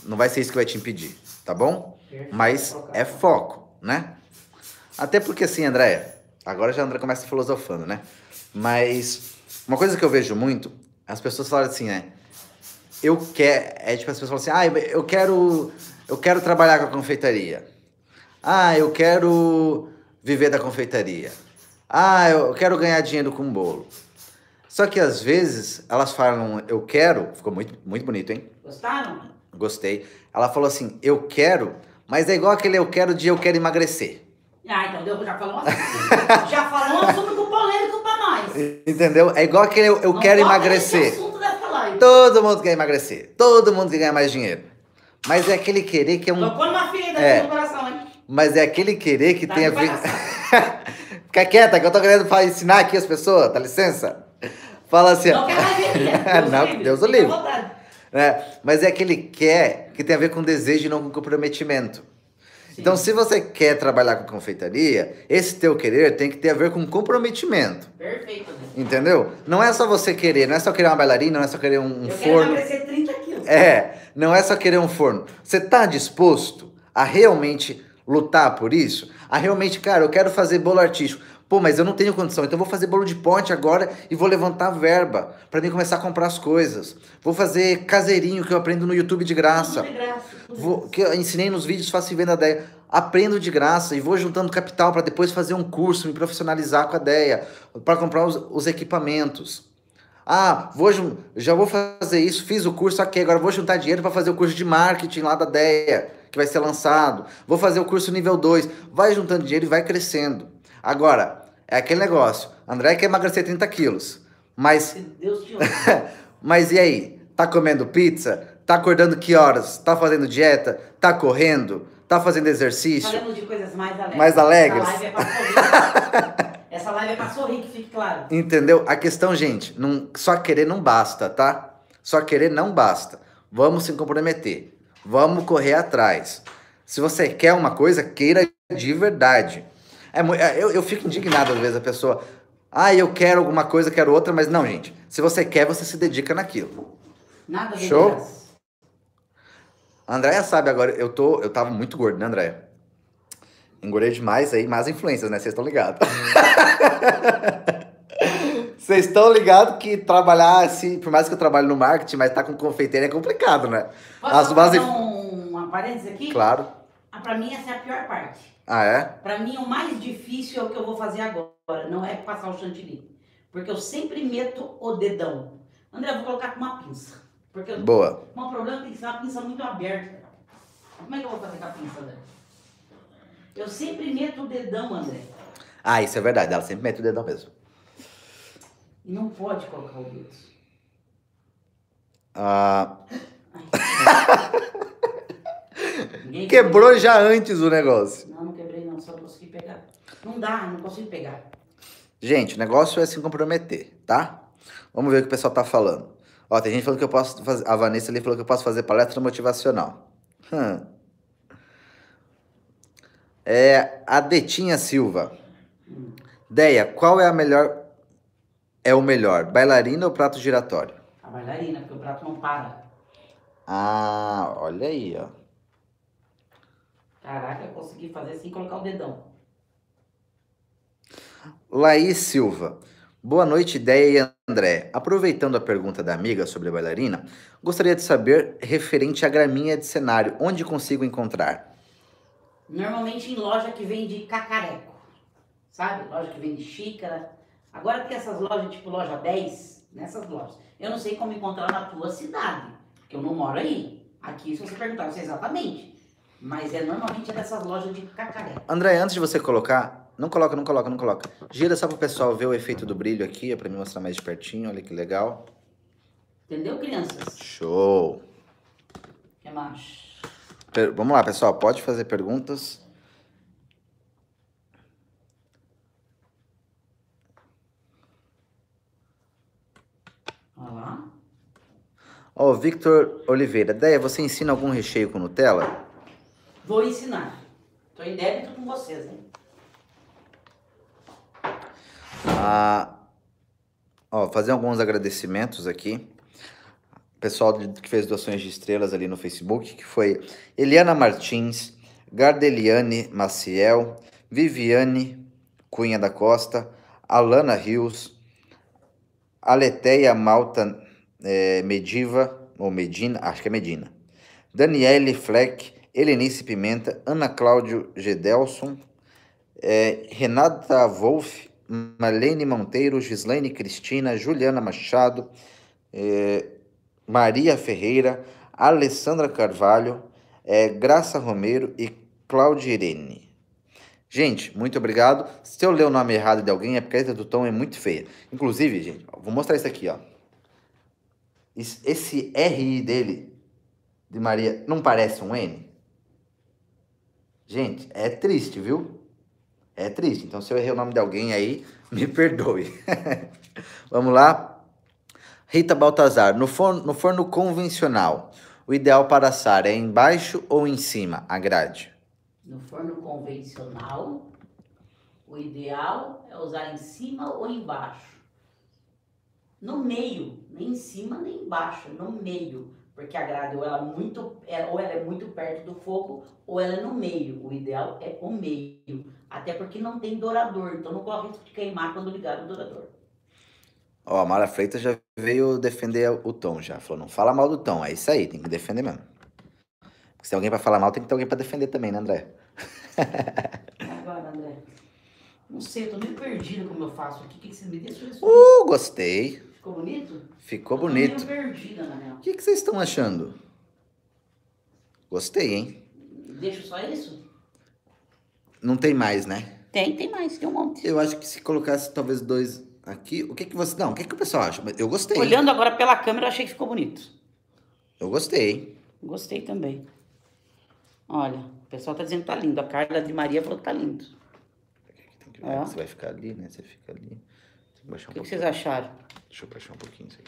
não vai ser isso que vai te impedir, tá bom? Mas é foco, né? Até porque assim, Andréia, agora já a André começa filosofando, né? Mas uma coisa que eu vejo muito, as pessoas falam assim, né? Eu quero, é tipo as pessoas falam assim: "Ah, eu quero eu quero trabalhar com a confeitaria". Ah, eu quero viver da confeitaria. Ah, eu quero ganhar dinheiro com bolo. Só que às vezes elas falam eu quero, ficou muito muito bonito, hein? Gostaram? Gostei. Ela falou assim: eu quero, mas é igual aquele eu quero de eu quero emagrecer. Ah, então deu, já falou assunto. já falou um assunto polêmico pra nós. Entendeu? É igual aquele eu, eu quero emagrecer. Todo mundo quer emagrecer. Todo mundo quer ganhar mais dinheiro. Mas é aquele querer que é um. Tocou numa ferida É. aqui no coração, hein? Mas é aquele querer que Tá tem a ver. Fica quieta, que eu tô querendo ensinar aqui as pessoas, dá licença? Fala assim, ó. Não mais ver, né? Não, Deus o livre. né? Mas é aquele quer que tem a ver com desejo e não com comprometimento. Sim. Então, se você quer trabalhar com confeitaria, esse teu querer tem que ter a ver com comprometimento. Perfeito. Entendeu? Não é só você querer, não é só querer uma bailarina, não é só querer um, um Eu quero forno. emagrecer 30 quilos. É, não é só querer um forno. Você tá disposto a realmente lutar por isso? A realmente, cara, eu quero fazer bolo artístico. Pô, mas eu não tenho condição, então eu vou fazer bolo de ponte agora e vou levantar verba pra mim começar a comprar as coisas. Vou fazer caseirinho que eu aprendo no YouTube de graça. De graça. Vou- que eu ensinei nos vídeos Faço e Venda Deia. Aprendo de graça e vou juntando capital para depois fazer um curso, me profissionalizar com a ideia, para comprar os, os equipamentos. Ah, vou, já vou fazer isso, fiz o curso aqui, agora vou juntar dinheiro para fazer o curso de marketing lá da DEA, que vai ser lançado. Vou fazer o curso nível 2. Vai juntando dinheiro e vai crescendo. Agora, é aquele negócio. André quer emagrecer 30 quilos, mas Deus te mas e aí? Tá comendo pizza? Tá acordando que horas? Tá fazendo dieta? Tá correndo? Tá fazendo exercício? Falando de coisas mais alegres. Mais alegres? Essa live é pra sorrir. Essa live é pra sorrir, que fique claro. Entendeu? A questão, gente, não, só querer não basta, tá? Só querer não basta. Vamos se comprometer. Vamos correr atrás. Se você quer uma coisa, queira de verdade. É, é, eu, eu fico indignado às vezes a pessoa. Ah, eu quero alguma coisa, quero outra, mas não, gente. Se você quer, você se dedica naquilo. Nada de Show? graça. A Andréia sabe agora, eu tô, eu tava muito gordo, né, Andréia? Engordei demais aí, más influências, né? Vocês estão ligados. Vocês estão ligados que trabalhar assim, por mais que eu trabalhe no marketing, mas tá com confeiteira é complicado, né? Posso As inf- um, uma parênteses aqui? Claro. Ah, pra mim essa é a pior parte. Ah, é? Pra mim o mais difícil é o que eu vou fazer agora, não é passar o chantilly. Porque eu sempre meto o dedão. André, eu vou colocar com uma pinça. Porque eu, Boa. o problema tem que ser uma pinça muito aberta. Como é que eu vou fazer com a pinça, André? Eu sempre meto o dedão, André. Ah, isso é verdade. Ela sempre mete o dedão mesmo. E não pode colocar o dedo. Ah, quebrou já antes o negócio. Não, não quebrei não, só consegui pegar. Não dá, não consigo pegar. Gente, o negócio é se comprometer, tá? Vamos ver o que o pessoal tá falando. Ó, tem gente falando que eu posso fazer. A Vanessa ali falou que eu posso fazer palestra motivacional. Hum. É a Detinha Silva. Deia, qual é a melhor. É o melhor, bailarina ou prato giratório? A bailarina, porque o prato não para. Ah, olha aí, ó. Caraca, eu consegui fazer sem colocar o dedão. Laís Silva. Boa noite, Ideia e André. Aproveitando a pergunta da amiga sobre a bailarina, gostaria de saber referente à graminha de cenário, onde consigo encontrar? Normalmente em loja que vende cacareco. Sabe? Loja que vende xícara. Agora tem essas lojas, tipo loja 10, nessas lojas. Eu não sei como encontrar na tua cidade, porque eu não moro aí. Aqui, se você perguntar, eu sei exatamente. Mas é normalmente é dessas lojas de cacareco. André, antes de você colocar, não coloca, não coloca, não coloca. Gira só pro pessoal ver o efeito do brilho aqui, é pra me mostrar mais de pertinho, olha que legal. Entendeu, crianças? Show! que mais? Per- Vamos lá, pessoal, pode fazer perguntas. Olha lá. Ó, o Victor Oliveira. Deia, você ensina algum recheio com Nutella? Vou ensinar. Tô em débito com vocês, hein? Ah, ó, fazer alguns agradecimentos aqui. Pessoal que fez doações de estrelas ali no Facebook, que foi Eliana Martins, Gardeliane Maciel, Viviane Cunha da Costa, Alana Rios, Aleteia Malta eh, Mediva, ou Medina, acho que é Medina, Daniele Fleck, Helenice Pimenta, Ana Cláudio Gedelson, é, Renata Wolff, Marlene Monteiro, Gislaine Cristina, Juliana Machado, é, Maria Ferreira, Alessandra Carvalho, é, Graça Romero e Cláudia Irene. Gente, muito obrigado. Se eu ler o nome errado de alguém, é porque a letra do Tom é muito feia. Inclusive, gente, vou mostrar isso aqui, ó. Esse RI dele, de Maria, não parece um N? Gente, é triste, viu? É triste. Então, se eu errei o nome de alguém aí, me perdoe. Vamos lá? Rita Baltazar, no forno, no forno convencional, o ideal para assar é embaixo ou em cima, a grade? No forno convencional, o ideal é usar em cima ou embaixo. No meio, nem em cima nem embaixo, no meio. Porque a grade ou ela, é muito, é- ou ela é muito perto do fogo ou ela é no meio. O ideal é o meio. Até porque não tem dourador, então não corre risco de queimar quando ligar o dourador. Ó, a Mara Freitas já veio defender o Tom já. Falou, não fala mal do Tom. É isso aí, tem que defender mesmo. Porque se tem alguém pra falar mal, tem que ter alguém pra defender também, né, André? Agora, André? Não sei, eu tô meio perdida como eu faço aqui. O que, que você me deixa? Uh, gostei. Ficou bonito? Ficou bonito. perdida, na real. O que, que vocês estão achando? Gostei, hein? Deixo só isso? Não tem mais, né? Tem, tem mais, tem um monte. Eu acho que se colocasse talvez dois aqui, o que que você... Não, o que que o pessoal acha? Eu gostei. Olhando agora pela câmera, eu achei que ficou bonito. Eu gostei. Gostei também. Olha, o pessoal tá dizendo que tá lindo. A Carla de Maria falou que tá lindo. Tem que ver. É. Você vai ficar ali, né? Você fica ali. Que baixar O um que, que pouquinho. vocês acharam? Deixa eu baixar um pouquinho isso aí.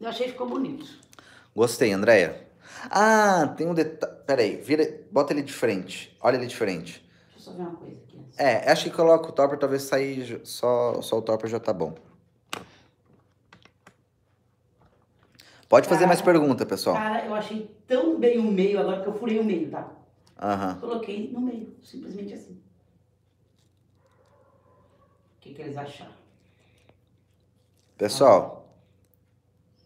Eu achei que ficou bonito. Gostei, Andréia. Ah, tem um detalhe. Peraí, vira, bota ele de frente. Olha ele de frente. Deixa eu só ver uma coisa aqui. antes. É, acho que coloca o topper, talvez sair só, só o topper já tá bom. Pode fazer mais pergunta, pessoal. Cara, eu achei tão bem o meio agora que eu furei o meio, tá? Aham. Coloquei no meio, simplesmente assim. O que, que eles acharam? Pessoal,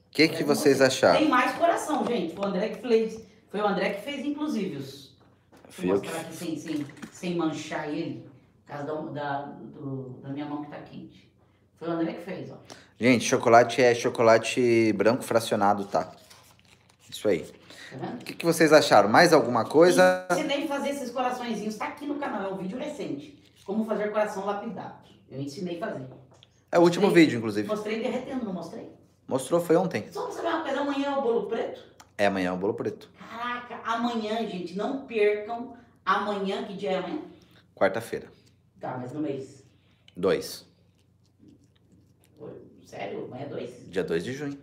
o que, que Olha, vocês acharam? Tem mais coração, gente. Foi o André que fez. Foi o André que fez, inclusive, os. Eu mostrar aqui sem, sem, sem manchar ele. Por causa da, da, do- da minha mão que tá quente. Foi o André que fez, ó. Gente, chocolate é chocolate branco fracionado, tá? Isso aí. Tá? O que, que vocês acharam? Mais alguma coisa? Ensinei a fazer esses coraçõezinhos. Tá aqui no canal, é um vídeo recente. como fazer coração lapidado. Eu ensinei a fazer. É o último Mostrei- vídeo, inclusive. Mostrei derretendo, não mostrei? Mostrou, foi ontem. Só pra saber uma coisa, amanhã é o bolo preto? É amanhã o bolo preto. Caraca, amanhã, gente, não percam. Amanhã, que dia é amanhã? Quarta-feira. Tá, mas no mês. Dois. Oi, Sério? Amanhã é dois? Dia 2 de junho.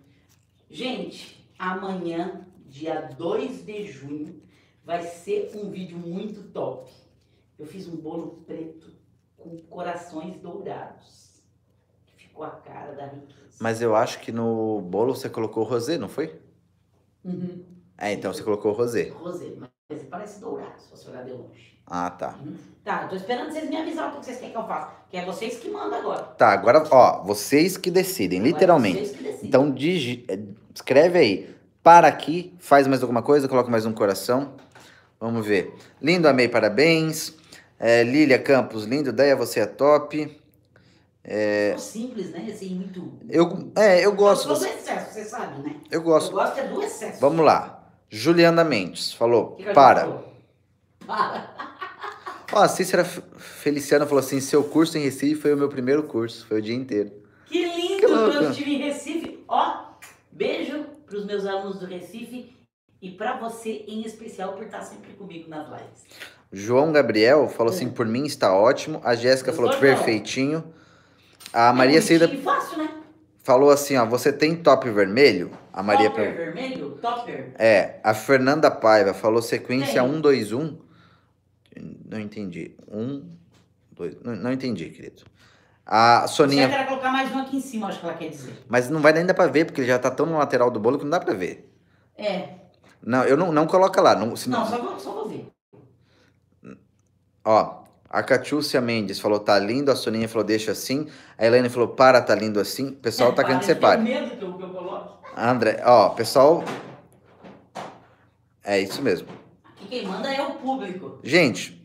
Gente, amanhã, dia 2 de junho, vai ser um vídeo muito top. Eu fiz um bolo preto com corações dourados. Ficou a cara da riqueza. Mas eu acho que no bolo você colocou rosé, não foi? Uhum. É, então você colocou rosé. Rosé, mas parece dourado, se você olhar de longe. Ah, tá. Uhum. Tá, tô esperando vocês me avisar o que vocês querem que eu faça. Que é vocês que mandam agora. Tá, agora, ó, vocês que decidem, Agora literalmente. vocês que decidem. Então, digi- é, escreve aí. Para aqui, faz mais alguma coisa, coloca mais um coração. Vamos ver. Lindo, amei, parabéns. É, Lília Campos, lindo, ideia, você é top. É... simples, né? Assim, muito. Eu, é, eu gosto. Eu do excesso, você sabe, né? Eu Eu gosto. gosto é do excesso. Vamos lá. Juliana Mendes falou, que para. falou? Para. Ó, a Cícera F- Feliciano falou assim, seu curso em Recife foi o meu primeiro curso, foi o dia inteiro. Que lindo Que louco. eu estive em Recife. Ó, beijo para os meus alunos do Recife e para você em especial por estar sempre comigo nas lives. João Gabriel falou É. assim, por mim está ótimo. A Jéssica falou perfeitinho. A Maria é Cida fácil, né? falou assim, ó, você tem top vermelho? A Maria Topper per- vermelho, topper. É, a Fernanda Paiva falou sequência Tem. 1, 2, 1. Não entendi. 1, 2. Não, não entendi, querido. A Você Soninha. quer colocar mais um aqui em cima, acho que ela quer dizer. Mas não vai nem dar pra ver, porque ele já tá tão no lateral do bolo que não dá pra ver. É. Não, eu não, não coloca lá. Não, senão- Não, só vou, só vou ver. Ó, a Catiúcia Mendes falou, tá lindo. A Soninha falou, deixa assim. A Elaine falou, para, tá lindo assim. O pessoal tá querendo que você Para, pare. tem medo que eu, que eu coloque. André, ó, pessoal. É isso mesmo. Aqui quem manda é o público. Gente,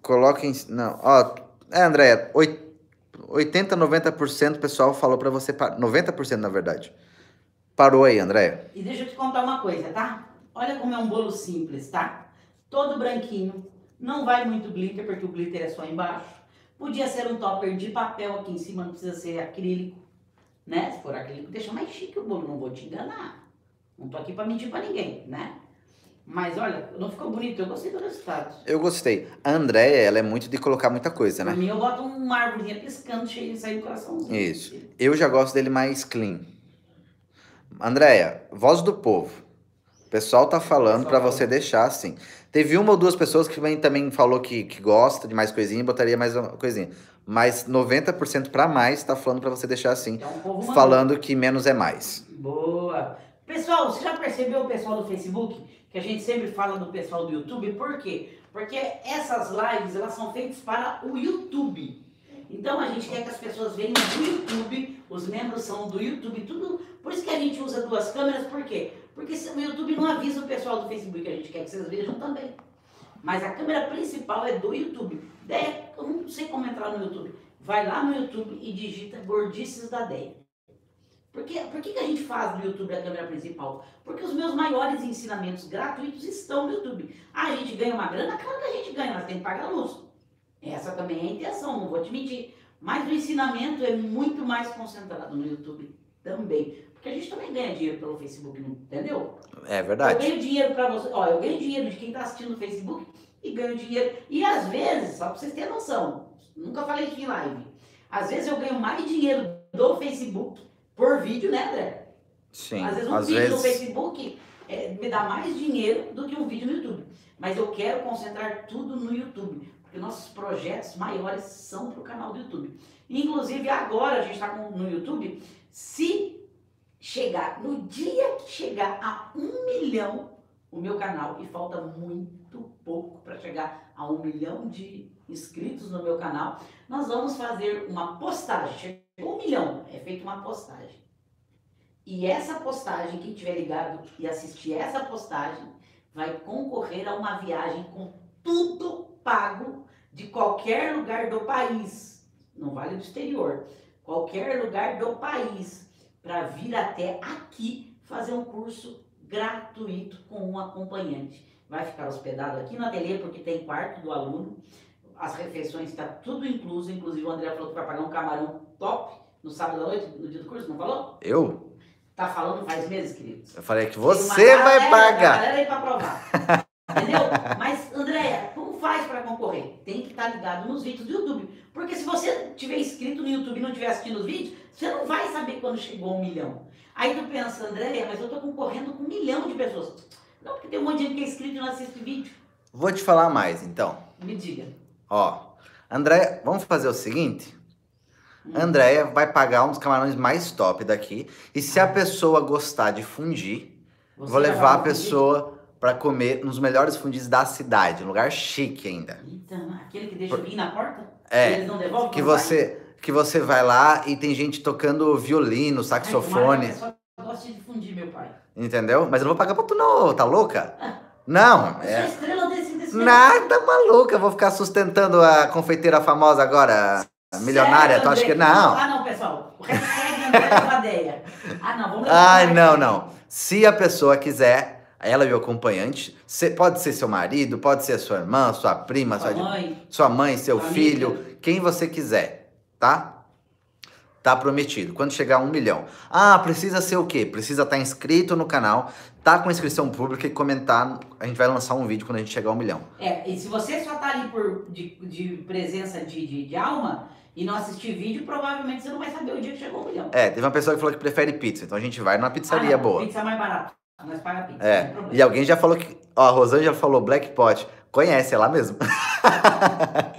coloquem. Não, ó. É, André, oit- 80, 90% o pessoal falou pra você parar. 90% na verdade. Parou aí, André. E deixa eu te contar uma coisa, tá? Olha como é um bolo simples, tá? Todo branquinho, não vai muito glitter, porque o glitter é só embaixo. Podia ser um topper de papel aqui em cima, não precisa ser acrílico, né? Se for acrílico, deixa mais chique o bolo, não vou te enganar. Não tô aqui pra mentir pra ninguém, né? Mas olha, não ficou bonito, eu gostei do resultado. Eu gostei. A Andréia, ela é muito de colocar muita coisa, Pra né? mim, eu boto uma árvorezinha piscando, cheio de sair do coraçãozinho. Isso. Eu já gosto dele mais clean. Andréia, voz do povo. Pessoal tá falando pra você deixar assim. Teve uma ou duas pessoas que também- também falou que, que gosta de mais coisinha e botaria mais uma coisinha. Mas 90% pra mais tá falando pra você deixar assim. Então. Falando que menos é mais. Boa! Pessoal, você já percebeu o pessoal do Facebook? Que a gente sempre fala do pessoal do YouTube. Por quê? Porque essas lives, elas são feitas para o YouTube. Então a gente quer que as pessoas venham do YouTube, os membros são do YouTube, tudo. Por isso que a gente usa duas câmeras, por quê? Porque o YouTube não avisa o pessoal do Facebook, a gente quer que vocês vejam também. Mas a câmera principal é do YouTube. Deia, eu não sei como entrar no YouTube. Vai lá no YouTube e digita Gordices da Deia. Por, que, por que, que a gente faz do YouTube a câmera principal? Porque os meus maiores ensinamentos gratuitos estão no YouTube. Ah, a gente ganha uma grana? Claro que a gente ganha, mas tem que pagar a luz. Essa também é a intenção, não vou te mentir. Mas o ensinamento é muito mais concentrado no YouTube também. Porque a gente também ganha dinheiro pelo Facebook, entendeu? É Eu verdade. ganho dinheiro pra você. Ó, eu ganho dinheiro de quem tá assistindo no Facebook e ganho dinheiro. E às vezes, só pra vocês terem noção, nunca falei aqui em live. Às vezes eu ganho mais dinheiro do Facebook por vídeo, né, André? Sim. Às vezes um Às vídeo no vezes. Facebook é, me dá mais dinheiro do que um vídeo no YouTube. Mas eu quero concentrar tudo no YouTube. Porque nossos projetos maiores são pro canal do YouTube. Inclusive agora a gente está no YouTube. Se chegar, no dia que chegar a um milhão o meu canal, e falta muito pouco para chegar a um milhão de inscritos no meu canal, nós vamos fazer uma postagem. Chegou um milhão, é feita uma postagem. E essa postagem, quem tiver ligado e assistir essa postagem, vai concorrer a uma viagem com tudo pago de qualquer lugar do país. Não vale do exterior. Qualquer lugar do país. Para vir até aqui fazer um curso gratuito com um acompanhante. Vai ficar hospedado aqui no ateliê porque tem quarto do aluno. as refeições está tudo incluso, inclusive o André falou que vai pagar um camarão top no sábado à noite, no dia do curso, não falou? Eu? Tá falando faz meses, queridos. Eu falei que você vai galera- pagar. galera aí pra provar. Entendeu? Mas, Andréia, como faz para concorrer? Tem que estar ligado nos vídeos do YouTube. Porque se você tiver inscrito no YouTube e não estiver assistindo os vídeos, você não vai saber quando chegou um milhão. Aí tu pensa, Andréia, mas eu tô concorrendo com um milhão de pessoas. Não, porque tem um monte de gente que é inscrito e não assiste vídeo. Vou te falar mais, então. Me diga. Ó, André, vamos fazer o seguinte? Hum. Andréia vai pagar um dos camarões mais top daqui. E se a pessoa gostar de fundir, Você vou levar a pessoa pra comer nos melhores fundis da cidade, um lugar chique ainda. Eita, aquele que deixa vir na porta? É, Eles não devolvem? Que não vai? Que você vai lá e tem gente tocando violino, Ai, saxofone, tomara a pessoa goste de fundir, meu pai. entendeu? Mas eu não vou pagar pra tu não, tá louca? Não, Eu é estrela desse, desse nada maluca, eu vou ficar sustentando a confeiteira famosa agora, milionária, tu acha que não? Ah, não, pessoal. O André Vadeia. Ah, não, vamos levar não, não. Se a pessoa quiser, ela e o acompanhante, pode ser seu marido, pode ser sua irmã, sua prima, sua, Sua mãe. sua mãe, seu Amiga. filho, quem você quiser, tá? Tá prometido. Quando chegar a um milhão. Ah, precisa ser o quê? Precisa estar inscrito no canal, tá com inscrição pública e comentar. A gente vai lançar um vídeo quando a gente chegar a um milhão. É, e se você só tá ali por, de, de presença de, de, de alma e não assistir vídeo, provavelmente você não vai saber o dia que chegou o milhão. É, teve uma pessoa que falou que prefere pizza, então a gente vai numa pizzaria Ah, não, boa. Pizza é mais barato. Nós paga pizza. É, e alguém já falou que. Ó, a Rosângela falou Black Pot. Conhece, é lá mesmo.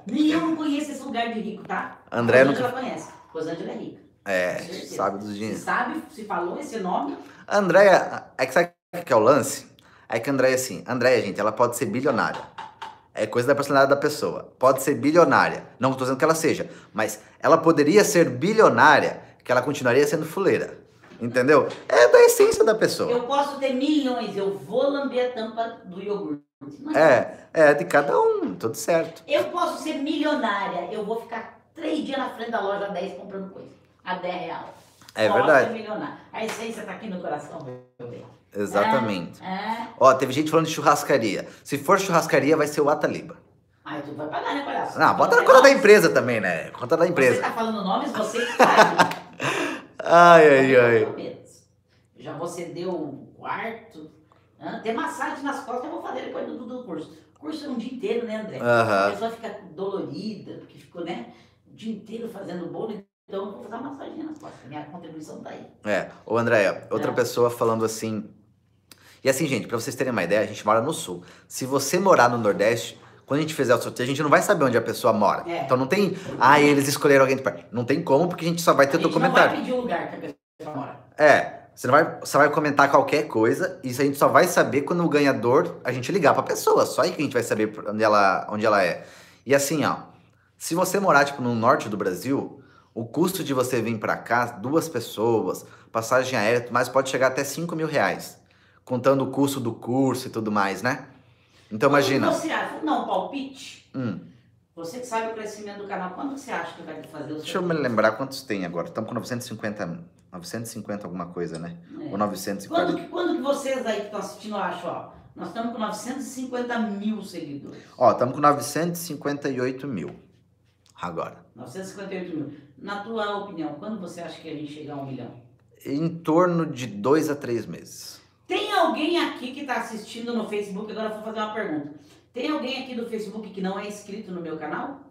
Nem eu não conheço esse lugar de rico, tá? André Rosângela conhece. Rosângela é rica. É, sabe dos Se dinheiros. sabe, se falou esse nome, Andréia, é que sabe o que é o lance? É que a Andréia, assim, Andréia, gente, ela pode ser bilionária. É coisa da personalidade da pessoa. Pode ser bilionária. Não tô dizendo que ela seja, mas ela poderia ser bilionária, que ela continuaria sendo fuleira. Entendeu? É da essência da pessoa. eu posso ter milhões, eu vou lamber a tampa do iogurte. É, é de cada um, tudo certo. Eu posso ser milionária, eu vou ficar três dias na frente da loja 10 comprando coisa. A 10 real. É Posso verdade. ser milionária. A essência tá aqui no coração, meu bem. Exatamente. É. Ó, teve gente falando de churrascaria. Se for churrascaria, vai ser o Ataliba. Aí tu vai pagar, né, palhaço? Não, bota na Você conta da empresa também, né? Conta da Você empresa. tá falando nomes, você que sabe. Ai, ai, ai. Já você deu um quarto. Hã? Tem massagem nas costas, eu vou fazer depois do, do curso. O curso é um dia inteiro, né, André? A Aham. pessoa fica dolorida, porque ficou, né, o dia inteiro fazendo bolo. Então eu vou fazer uma massagem nas costas. Minha contribuição tá aí. É, ô Andréia, outra É. pessoa falando assim. E assim, gente, pra vocês terem uma ideia, a gente mora no sul. Se você morar no Nordeste, quando a gente fizer o sorteio, a gente não vai saber onde a pessoa mora. É. Então não tem. Ah, eles escolheram alguém de perto. Não tem como, porque a gente só vai ter gente documentário. não vai pedir o lugar que a pessoa mora. É, você não vai, você vai comentar qualquer coisa, e isso a gente só vai saber quando o ganhador a gente ligar pra pessoa. Só aí que a gente vai saber onde ela, onde ela é. E assim, ó, se você morar tipo no norte do Brasil, o custo de você vir pra cá, duas pessoas, passagem aérea, tudo mais pode chegar até 5 mil reais, contando o custo do curso e tudo mais, né? Então imagina. Quando você acha? Não, palpite. Hum, Você que sabe o crescimento do canal, quando você acha que vai fazer o deixa eu me lembrar quantos tem agora. Estamos com 950, 950 alguma coisa, né? É. Ou 940. Quando, que- quando que vocês aí que estão assistindo acham, ó? Nós estamos com 950 mil seguidores. Ó, estamos com 958 mil. Agora. 958 mil. Na tua opinião, quando você acha que a gente chegar a um milhão? Em torno de dois a três meses. Tem alguém aqui que está assistindo no Facebook? Agora eu vou fazer uma pergunta. Tem alguém aqui do Facebook que não é inscrito no meu canal?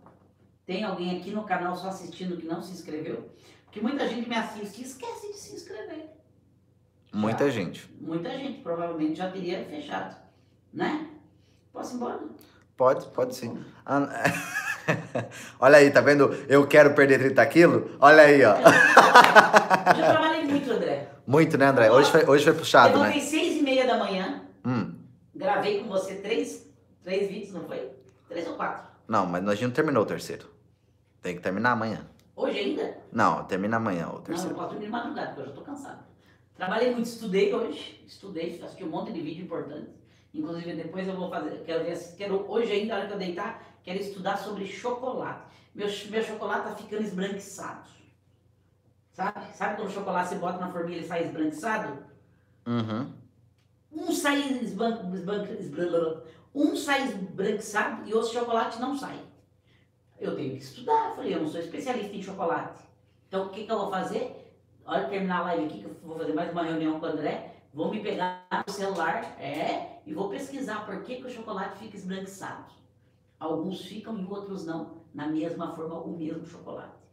Tem alguém aqui no canal só assistindo que não se inscreveu? Porque muita gente me assiste e esquece de se inscrever. Muita Já. gente. Muita gente provavelmente já teria fechado, né? Posso ir embora? Pode, pode sim. Ah, Olha aí, tá vendo? Eu quero perder 30 quilos? Olha aí, ó. Eu já trabalhei muito, André. Muito, né, André? Hoje foi, hoje foi puxado, Levantei né? seis e meia da manhã, Hum. gravei com você três, três vídeos, não foi? Três ou quatro. Não, mas gente não terminou o terceiro. Tem que terminar amanhã. Hoje ainda? Não, termina amanhã o Não, eu terceiro. posso dormir de madrugada, porque eu tô cansado. Trabalhei muito, estudei hoje, estudei, assisti um monte de vídeo importante. Inclusive depois eu vou fazer, quero ver, quero hoje ainda, na hora que eu deitar, quero estudar sobre chocolate. Meu, meu chocolate tá ficando esbranquiçado. Sabe? Sabe quando o chocolate você bota na forminha e ele sai esbranquiçado? Uhum. Um sai esban, esban, esban, um sai esbranquiçado e outro chocolate não sai. Eu tenho que estudar. Eu falei, eu não sou especialista em chocolate. Então, o que, que eu vou fazer? Hora de terminar a live aqui, que eu vou fazer mais uma reunião com o André, vou me pegar no celular, é, e vou pesquisar por que, que o chocolate fica esbranquiçado. Alguns ficam e outros não, na mesma forma, o mesmo chocolate.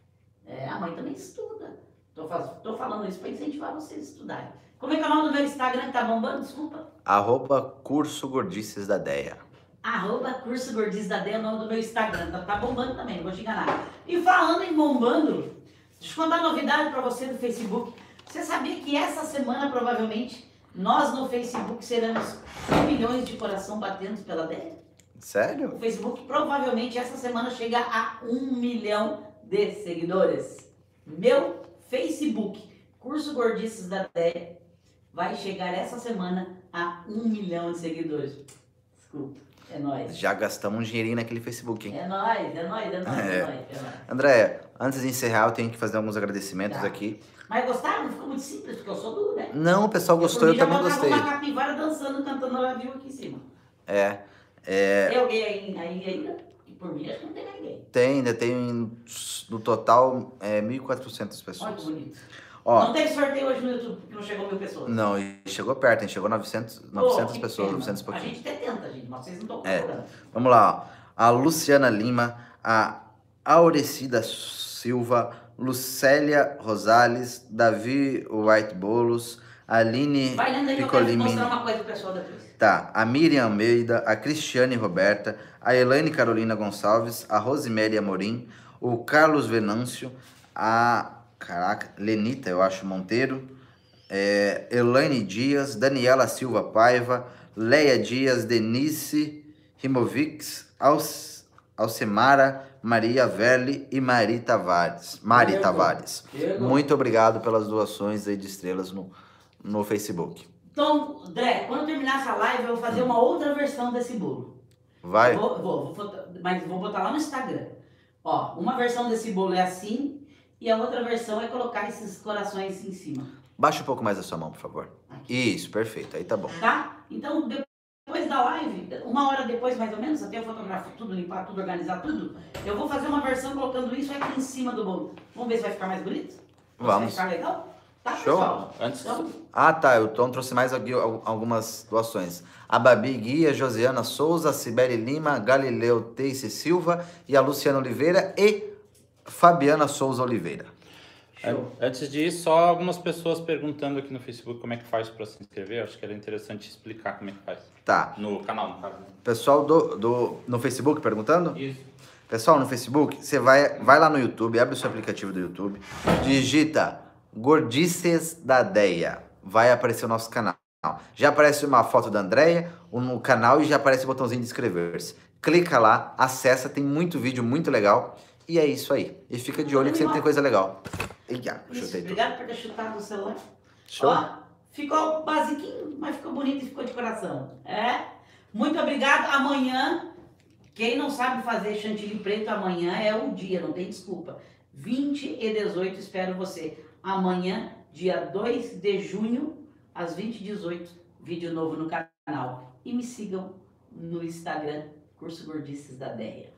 É, a mãe também estuda. Tô, faz, tô falando isso para incentivar vocês a estudarem. Como é que é o nome do meu Instagram que tá bombando? Desculpa. Arroba Curso Gordices da Deia. Arroba Curso Gordices da Deia é o nome do meu Instagram. Tá, tá bombando também, não vou te enganar. E falando em bombando, deixa eu contar uma novidade para você do Facebook. Você sabia que essa semana, provavelmente, nós no Facebook seremos 100 milhões de coração batendo pela Deia? Sério? O Facebook provavelmente essa semana chega a 1 milhão de seguidores. Meu Facebook, Curso Gordices da Deia, vai chegar essa semana a 1 milhão de seguidores. Desculpa, é nóis. Já gastamos um dinheirinho naquele Facebook, hein? É nóis, é nóis, é nóis, é, É. nóis, é nóis. André, antes de encerrar, eu tenho que fazer alguns agradecimentos Tá. aqui. Mas gostaram? Ficou muito simples, porque eu sou duro, né? Não, o pessoal gostou, eu já também gostei. uma capivara dançando, cantando a viu aqui em cima. É, é, Tem alguém aí, aí ainda? Por mim, acho que não tem ninguém. tem, ainda tem no total é, 1.400 Olha que pessoas. bonito. Ó, Não teve sorteio hoje no YouTube, porque não chegou mil pessoas. não, e chegou perto, hein? Chegou 900, Pô, 900 que pessoas, pena. 900 e A pouquinho. gente até tenta, gente, mas vocês não estão É. procurando. Vamos lá, ó. A Luciana Lima, a Aurecida Silva, Lucélia Rosales, Davi White Bolos, Aline Vai lendo aí que eu quero mostrar uma coisa pro pessoal depois. Tá, a Miriam Almeida, a Cristiane Roberta, a Elaine Carolina Gonçalves, a Rosiméria Amorim, o Carlos Venâncio, a caraca, Lenita, eu acho, Monteiro, é, Elaine Dias, Daniela Silva Paiva, Leia Dias, Denise Rimovics, Alc- Alcemara, Maria Verli e Mari Tavares. Mari. Tavares. Muito obrigado pelas doações de estrelas no, no Facebook. Então, André, quando terminar essa live, eu vou fazer uma outra versão desse bolo. Vai? Vou, vou, vou mas vou botar lá no Instagram. Ó, uma versão desse bolo é assim e a outra versão é colocar esses corações em cima, Baixa um pouco mais a sua mão, por favor. Aqui. Isso, perfeito. Aí tá bom. tá? Então, depois da live, uma hora depois mais ou menos, até eu fotografar tudo, limpar tudo, organizar tudo, eu vou fazer uma versão colocando isso aqui em cima do bolo. Vamos ver se vai ficar mais bonito? Vamos. Vai ficar legal? Tá, Show. pessoal? Antes, Então, Ah, tá. O Tom trouxe mais algumas doações. A Babi Guia, Josiana Souza, a Sibeli Lima, Galileu Teice Silva e a Luciana Oliveira e Fabiana Souza Oliveira. show. antes de ir, só algumas pessoas perguntando aqui no Facebook como é que faz para se inscrever. Acho que era interessante explicar como é que faz. Tá. No canal, no caso. Pessoal do, do, no Facebook perguntando? Isso. Pessoal, no Facebook, você vai, vai lá no YouTube, abre o seu aplicativo do YouTube, digita Gordices da Deia. Vai aparecer o nosso canal. Já aparece uma foto da Andrea no canal e já aparece o botãozinho de inscrever-se. Clica lá, acessa, tem muito vídeo muito legal. E é isso aí. E fica de olho que sempre tem coisa legal. Eia, Isso, chutei tudo. obrigado por ter chutado o celular. Show? Ó, ficou basiquinho, mas ficou bonito e ficou de coração. É? Muito obrigado. Amanhã, quem não sabe fazer chantilly preto, amanhã é o dia, não tem desculpa. 20 e 18, espero você. Amanhã, dia 2 de junho, às 20 e 18, vídeo novo no canal. E me sigam no Instagram, Curso Gordices da Deia.